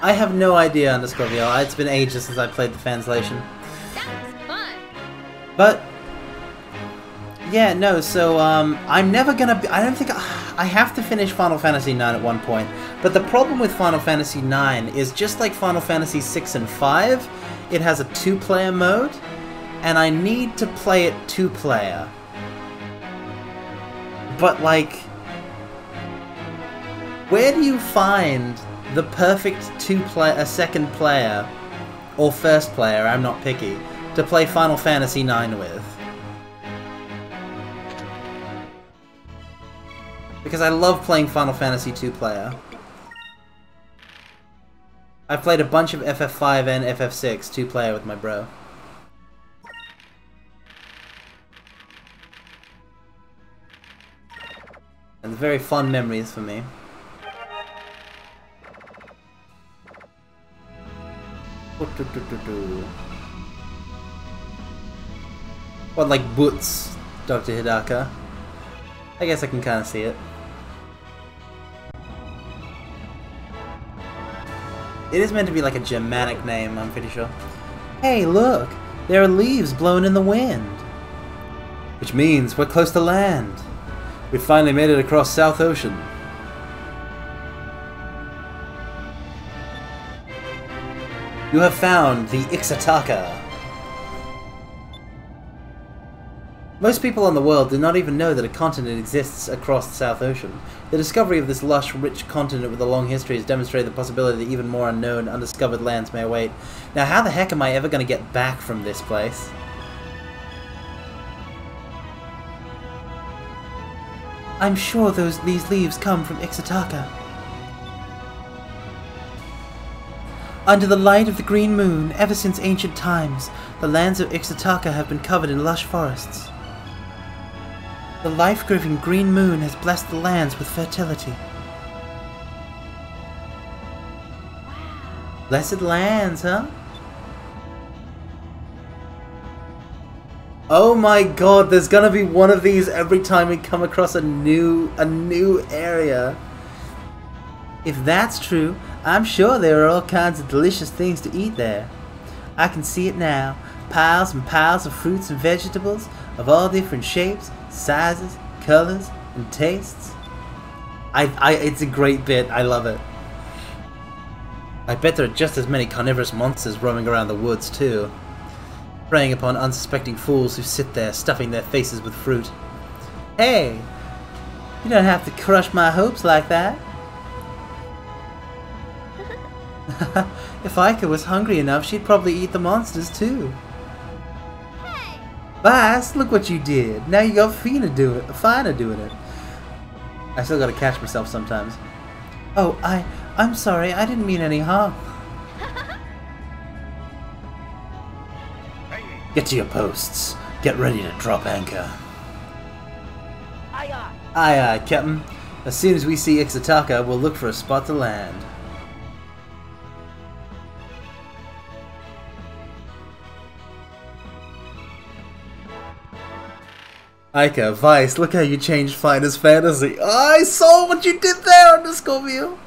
I have no idea underscore VL. It's been ages since I played the translation. But yeah, no. So um, I'm never gonna. Be, I don't think I have to finish Final Fantasy IX at one point. But the problem with Final Fantasy IX is just like Final Fantasy VI and V, it has a two-player mode, and I need to play it two-player. But like, where do you find the perfect two-player, a second player, or first player? I'm not picky to play Final Fantasy IX with. Because I love playing Final Fantasy 2 player. I've played a bunch of FF5 and FF6 two player with my bro. And very fun memories for me. What, like Boots, Dr. Hidaka? I guess I can kind of see it. It is meant to be like a Germanic name, I'm pretty sure. Hey, look! There are leaves blowing in the wind! Which means we're close to land. We finally made it across South Ocean. You have found the Ixa'taka. Most people on the world do not even know that a continent exists across the South Ocean. The discovery of this lush, rich continent with a long history has demonstrated the possibility that even more unknown, undiscovered lands may await. Now, how the heck am I ever going to get back from this place? I'm sure those these leaves come from Ixa'taka. Under the light of the green moon, ever since ancient times, the lands of Ixa'taka have been covered in lush forests. The life-giving green moon has blessed the lands with fertility. Blessed lands, huh? Oh my god, there's gonna be one of these every time we come across a new a new area. If that's true, I'm sure there are all kinds of delicious things to eat there. I can see it now. Piles and piles of fruits and vegetables of all different shapes, sizes, colors, and tastes. I, I, it's a great bit. I love it. I bet there are just as many carnivorous monsters roaming around the woods, too. Preying upon unsuspecting fools who sit there stuffing their faces with fruit. Hey! You don't have to crush my hopes like that. [laughs] [laughs] if Aika was hungry enough, she'd probably eat the monsters too. Vyse, look what you did. Now you got Fina do it. Fina doing it. I still gotta catch myself sometimes. Oh, I, I'm sorry. I didn't mean any harm. Get to your posts. Get ready to drop anchor. Aye, aye. Aye, aye, Captain. As soon as we see Ixa'taka, we'll look for a spot to land. Aika, Vyse, look how you changed Finest Fantasy. I saw what you did there underscore view.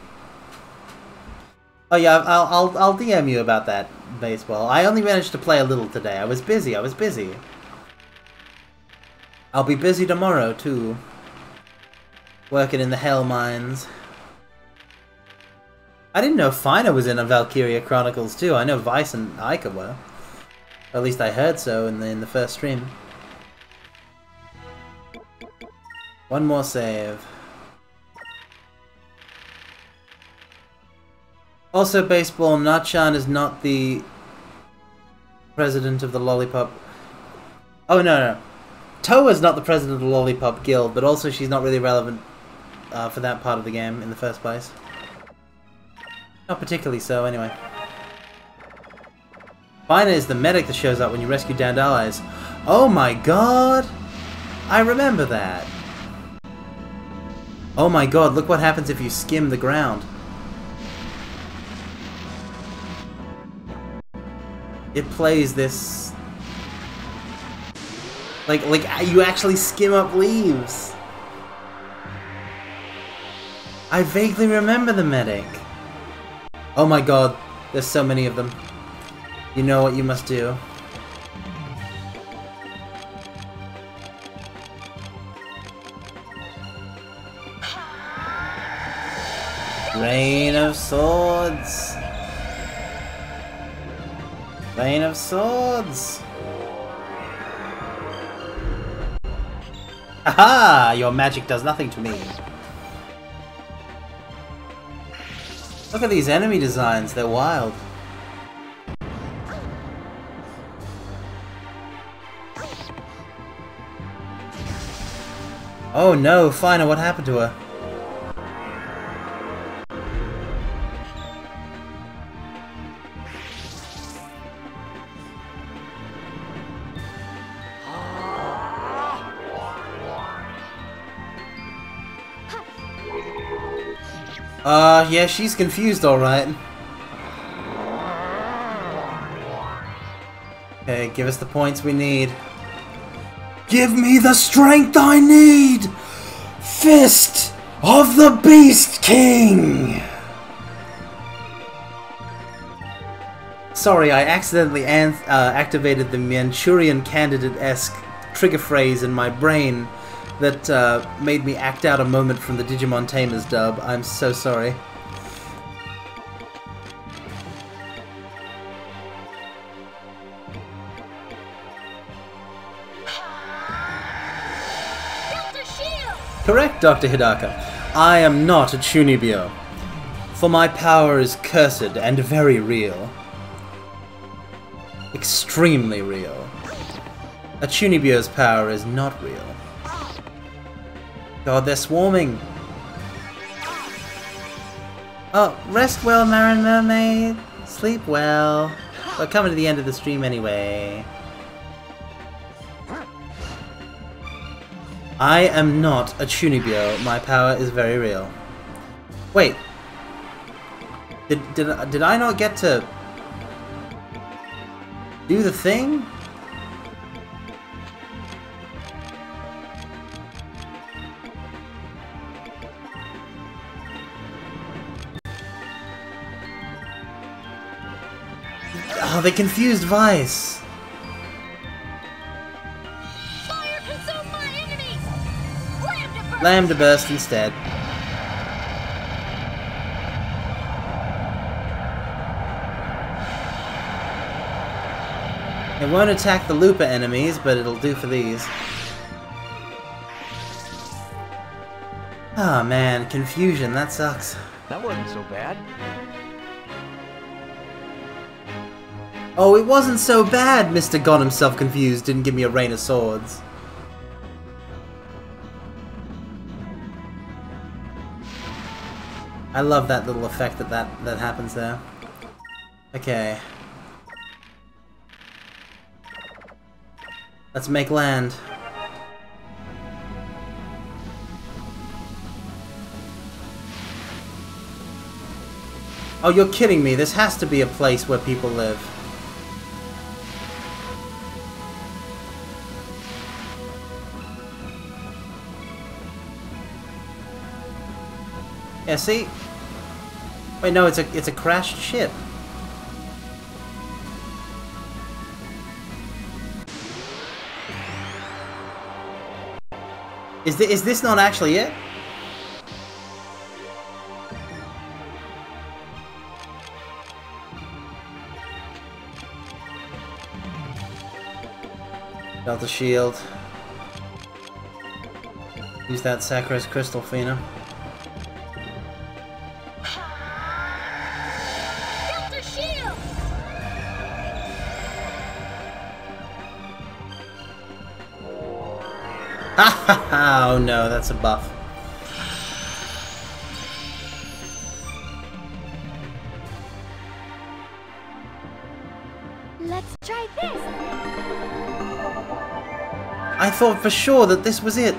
Oh yeah, I'll, I'll, I'll DM you about that baseball. I only managed to play a little today. I was busy, I was busy. I'll be busy tomorrow, too. Working in the Hell Mines. I didn't know Fina was in a Valkyria Chronicles, too. I know Vyse and Aika were. At least I heard so in the, in the first stream. One more save. Also, baseball, Nachan is not the president of the Lollipop. Oh, no, no. Toa's not the president of the Lollipop Guild, but also she's not really relevant uh, for that part of the game in the first place. Not particularly so, anyway. Fina is the medic that shows up when you rescue downed allies. Oh my god! I remember that. Oh my god, look what happens if you skim the ground. It plays this... Like, like uh, you actually skim up leaves. I vaguely remember the medic. Oh my god, there's so many of them. You know what you must do. Rain of Swords! Rain of Swords! Aha! Your magic does nothing to me. Look at these enemy designs, they're wild. Oh no, Fina, what happened to her? Uh, yeah, she's confused, alright. Okay, give us the points we need. Give me the strength I need! Fist of the Beast King! Sorry, I accidentally uh, activated the Manchurian Candidate-esque trigger phrase in my brain that uh, made me act out a moment from the Digimon Tamers dub. I'm so sorry. Correct, Dr. Hidaka. I am not a Chunibyo. For my power is cursed and very real. Extremely real. A Chunibyo's power is not real. God, they're swarming. Oh, rest well, Marin Mermaid. Sleep well. We're coming to the end of the stream anyway. I am not a Chunibyo. My power is very real. Wait. Did, did, did I not get to do the thing? Oh, they confused Vyse. Fire consume my enemies! Lambda burst! Lambda burst instead. It won't attack the Lupa enemies, but it'll do for these. Ah man, confusion, that sucks. That wasn't so bad. Oh, it wasn't so bad, Mr. Got himself confused, didn't give me a rain of swords. I love that little effect that that, that happens there. Okay. Let's make land. Oh, you're kidding me. This has to be a place where people live. Yeah, see? Wait, no, it's a it's a crashed ship. Is this, is this not actually it? Delta shield. Use that Sacres Crystal Phenom. Oh no, that's a buff. Let's try this! I thought for sure that this was it.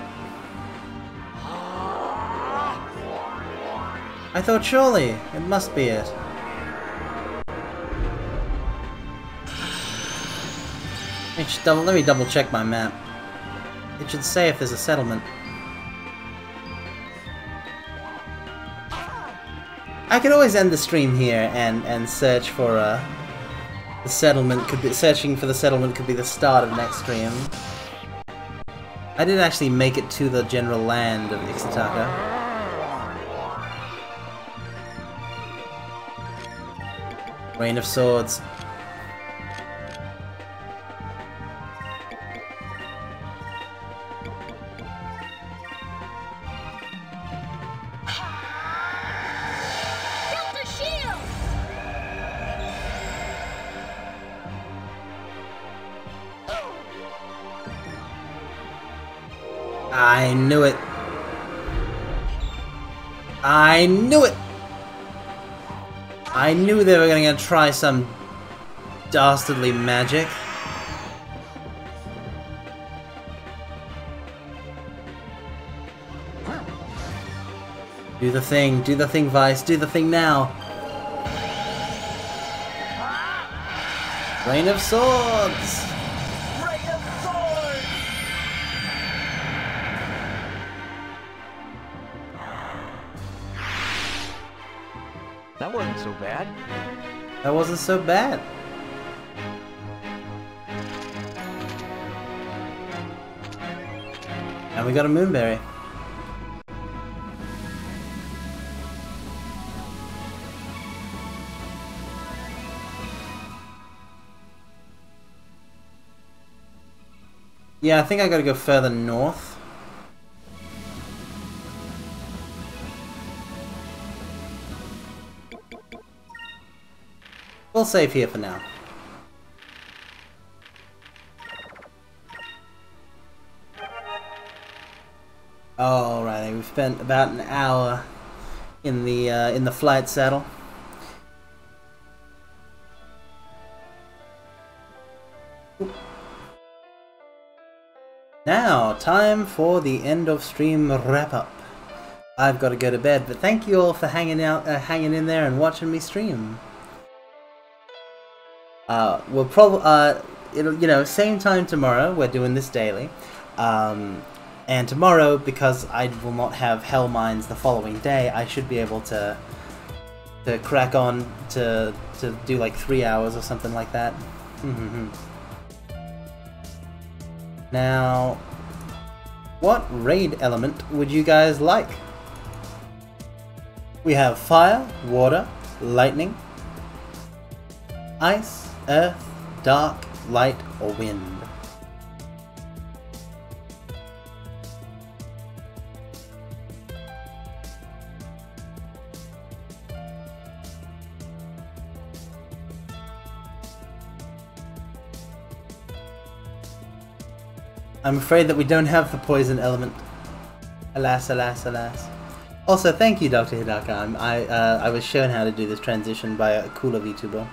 I thought surely it must be it. Let me, let me double check my map. It should say if there's a settlement. I could always end the stream here and and search for uh, the settlement. Could be searching for the settlement could be the start of next stream. I didn't actually make it to the general land of Ixa'taka. Rain of Swords. Try some dastardly magic. Do the thing, do the thing, Vyse, do the thing now. Rain of Swords! That wasn't so bad. And we got a Moonberry. Yeah, I think I gotta go further north. We'll save here for now. Alrighty, we've spent about an hour in the uh, in the flight saddle. Now, time for the end of stream wrap up. I've got to go to bed, but thank you all for hanging out, uh, hanging in there, and watching me stream. Uh, we'll probably, uh, it'll, you know, same time tomorrow. We're doing this daily, um, and tomorrow because I will not have Hell Mines the following day, I should be able to to crack on to to do like three hours or something like that. now, what raid element would you guys like? We have fire, water, lightning, ice, earth, dark, light, or wind. I'm afraid that we don't have the poison element. Alas, alas, alas. Also, thank you, Dr. Hidaka. I uh, I was shown how to do this transition by a cooler VTuber.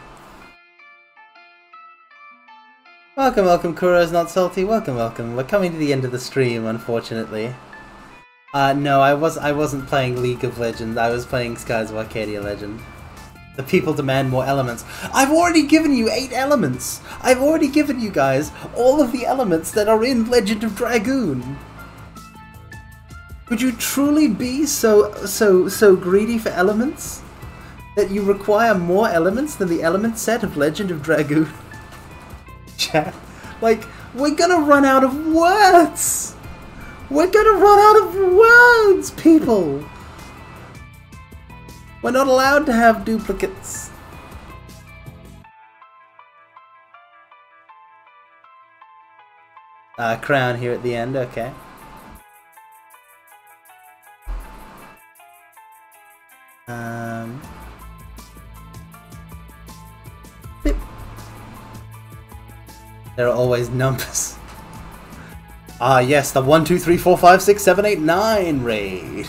Welcome, welcome, Kuro's Not Salty. Welcome, welcome. We're coming to the end of the stream, unfortunately. Uh, no, I was I wasn't playing League of Legends. I was playing Skies of Arcadia Legend. The people demand more elements. I've already given you eight elements. I've already given you guys all of the elements that are in Legend of Dragoon. Would you truly be so so so greedy for elements that you require more elements than the element set of Legend of Dragoon? [laughs] Chat, like we're gonna run out of words. We're gonna run out of words, people. We're not allowed to have duplicates. Uh, crown here at the end, okay. Um, There are always numbers. Ah, yes, the 1, 2, 3, 4, 5, 6, 7, 8, 9 raid.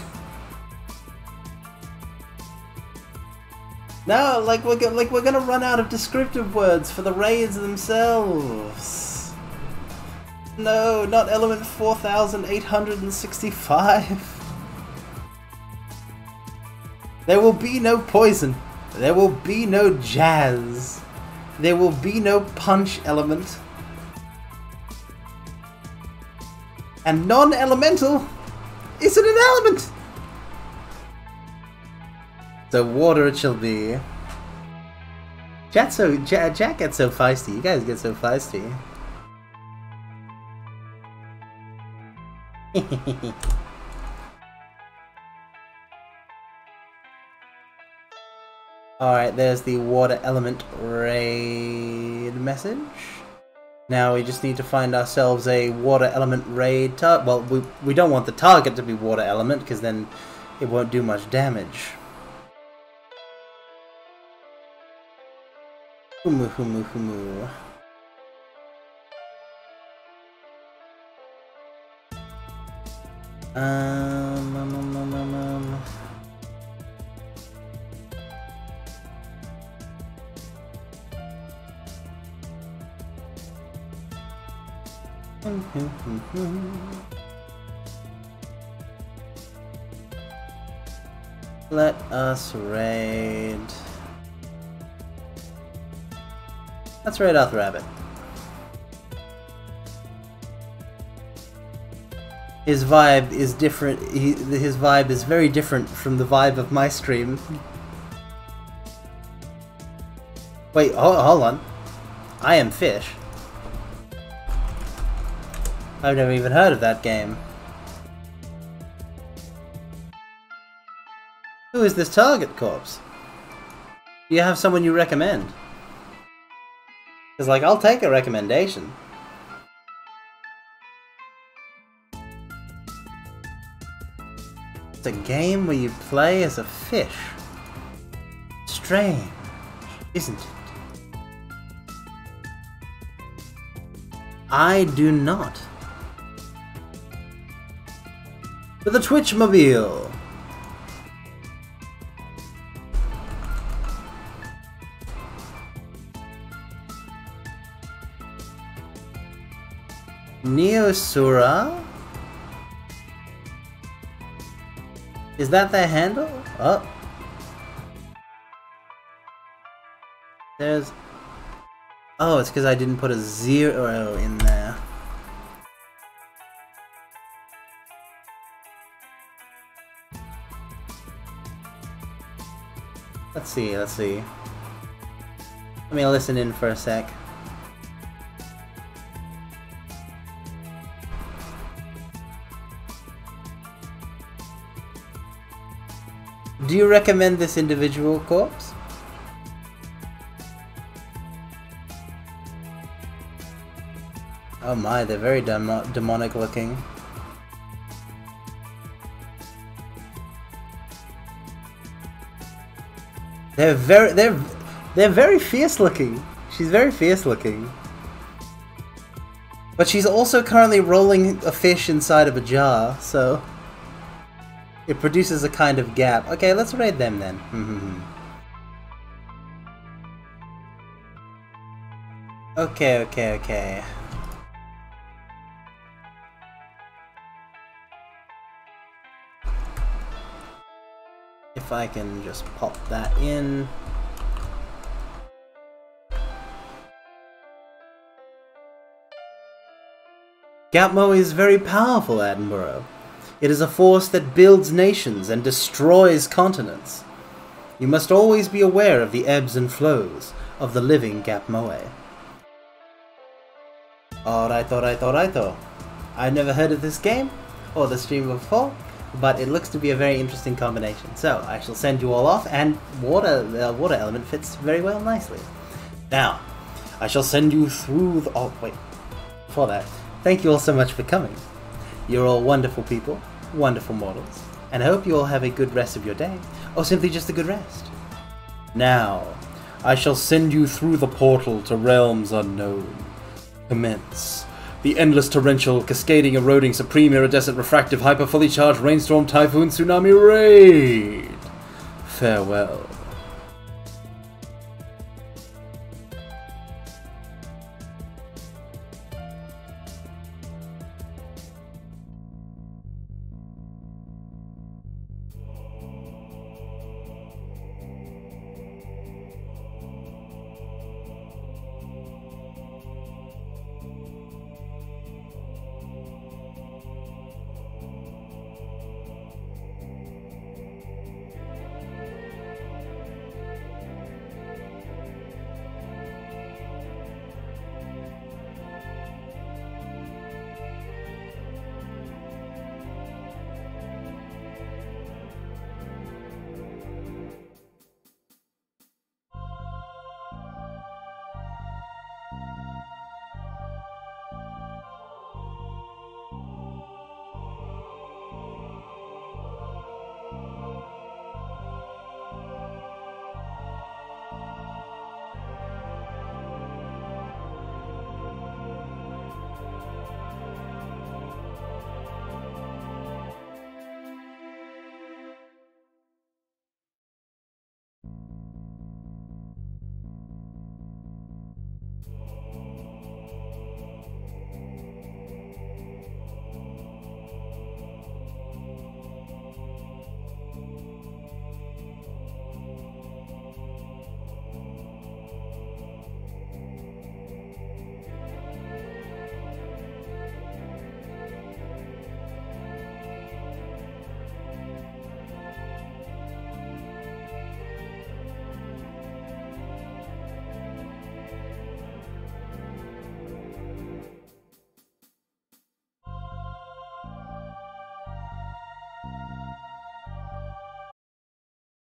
No, like we're like we're gonna run out of descriptive words for the raids themselves. No, not element four thousand eight hundred and sixty-five. There will be no poison. There will be no jazz. There will be no punch element. And non-elemental isn't an element. So water it shall be. Jack so Jack, Jack gets so feisty. You guys get so feisty. [laughs] Alright, there's the water element raid message. Now we just need to find ourselves a water element raid tar- well, we, we don't want the target to be water element, because then it won't do much damage. Humu humu humu. Um, um, um, um, um, [laughs] Let us raid. Let's raid Oth Rabbit. His vibe is different. He, his vibe is very different from the vibe of my stream. Wait, hold on. I am fish. I've never even heard of that game. Who is this target corpse? Do you have someone you recommend? Because, like, I'll take a recommendation. It's a game where you play as a fish. Strange, isn't it? I do not The Twitch Mobile. Neosura? Is that their handle? Oh. There's... Oh, it's because I didn't put a zero in there. Let's see, let's see. Let me listen in for a sec. Do you recommend this individual corpse? Oh my, they're very demo demonic looking. They're very they're they're very fierce looking. She's very fierce looking. But she's also currently rolling a fish inside of a jar, so it produces a kind of gap. Okay, let's raid them then. [laughs] okay, okay, okay. If I can just pop that in. Gapmoe is very powerful, Edinburgh. It is a force that builds nations and destroys continents. You must always be aware of the ebbs and flows of the living Gapmoe. Alright, alright, alright. I've never heard of this game or the stream before, but it looks to be a very interesting combination. So I shall send you all off, and water, the water element fits very well nicely. Now, I shall send you through the. Oh wait, before that, thank you all so much for coming. You're all wonderful people, wonderful models, and I hope you all have a good rest of your day, or simply just a good rest. Now, I shall send you through the portal to realms unknown. Commence. The endless torrential, cascading, eroding, supreme, iridescent, refractive, hyper fully charged rainstorm, typhoon, tsunami raid. Farewell.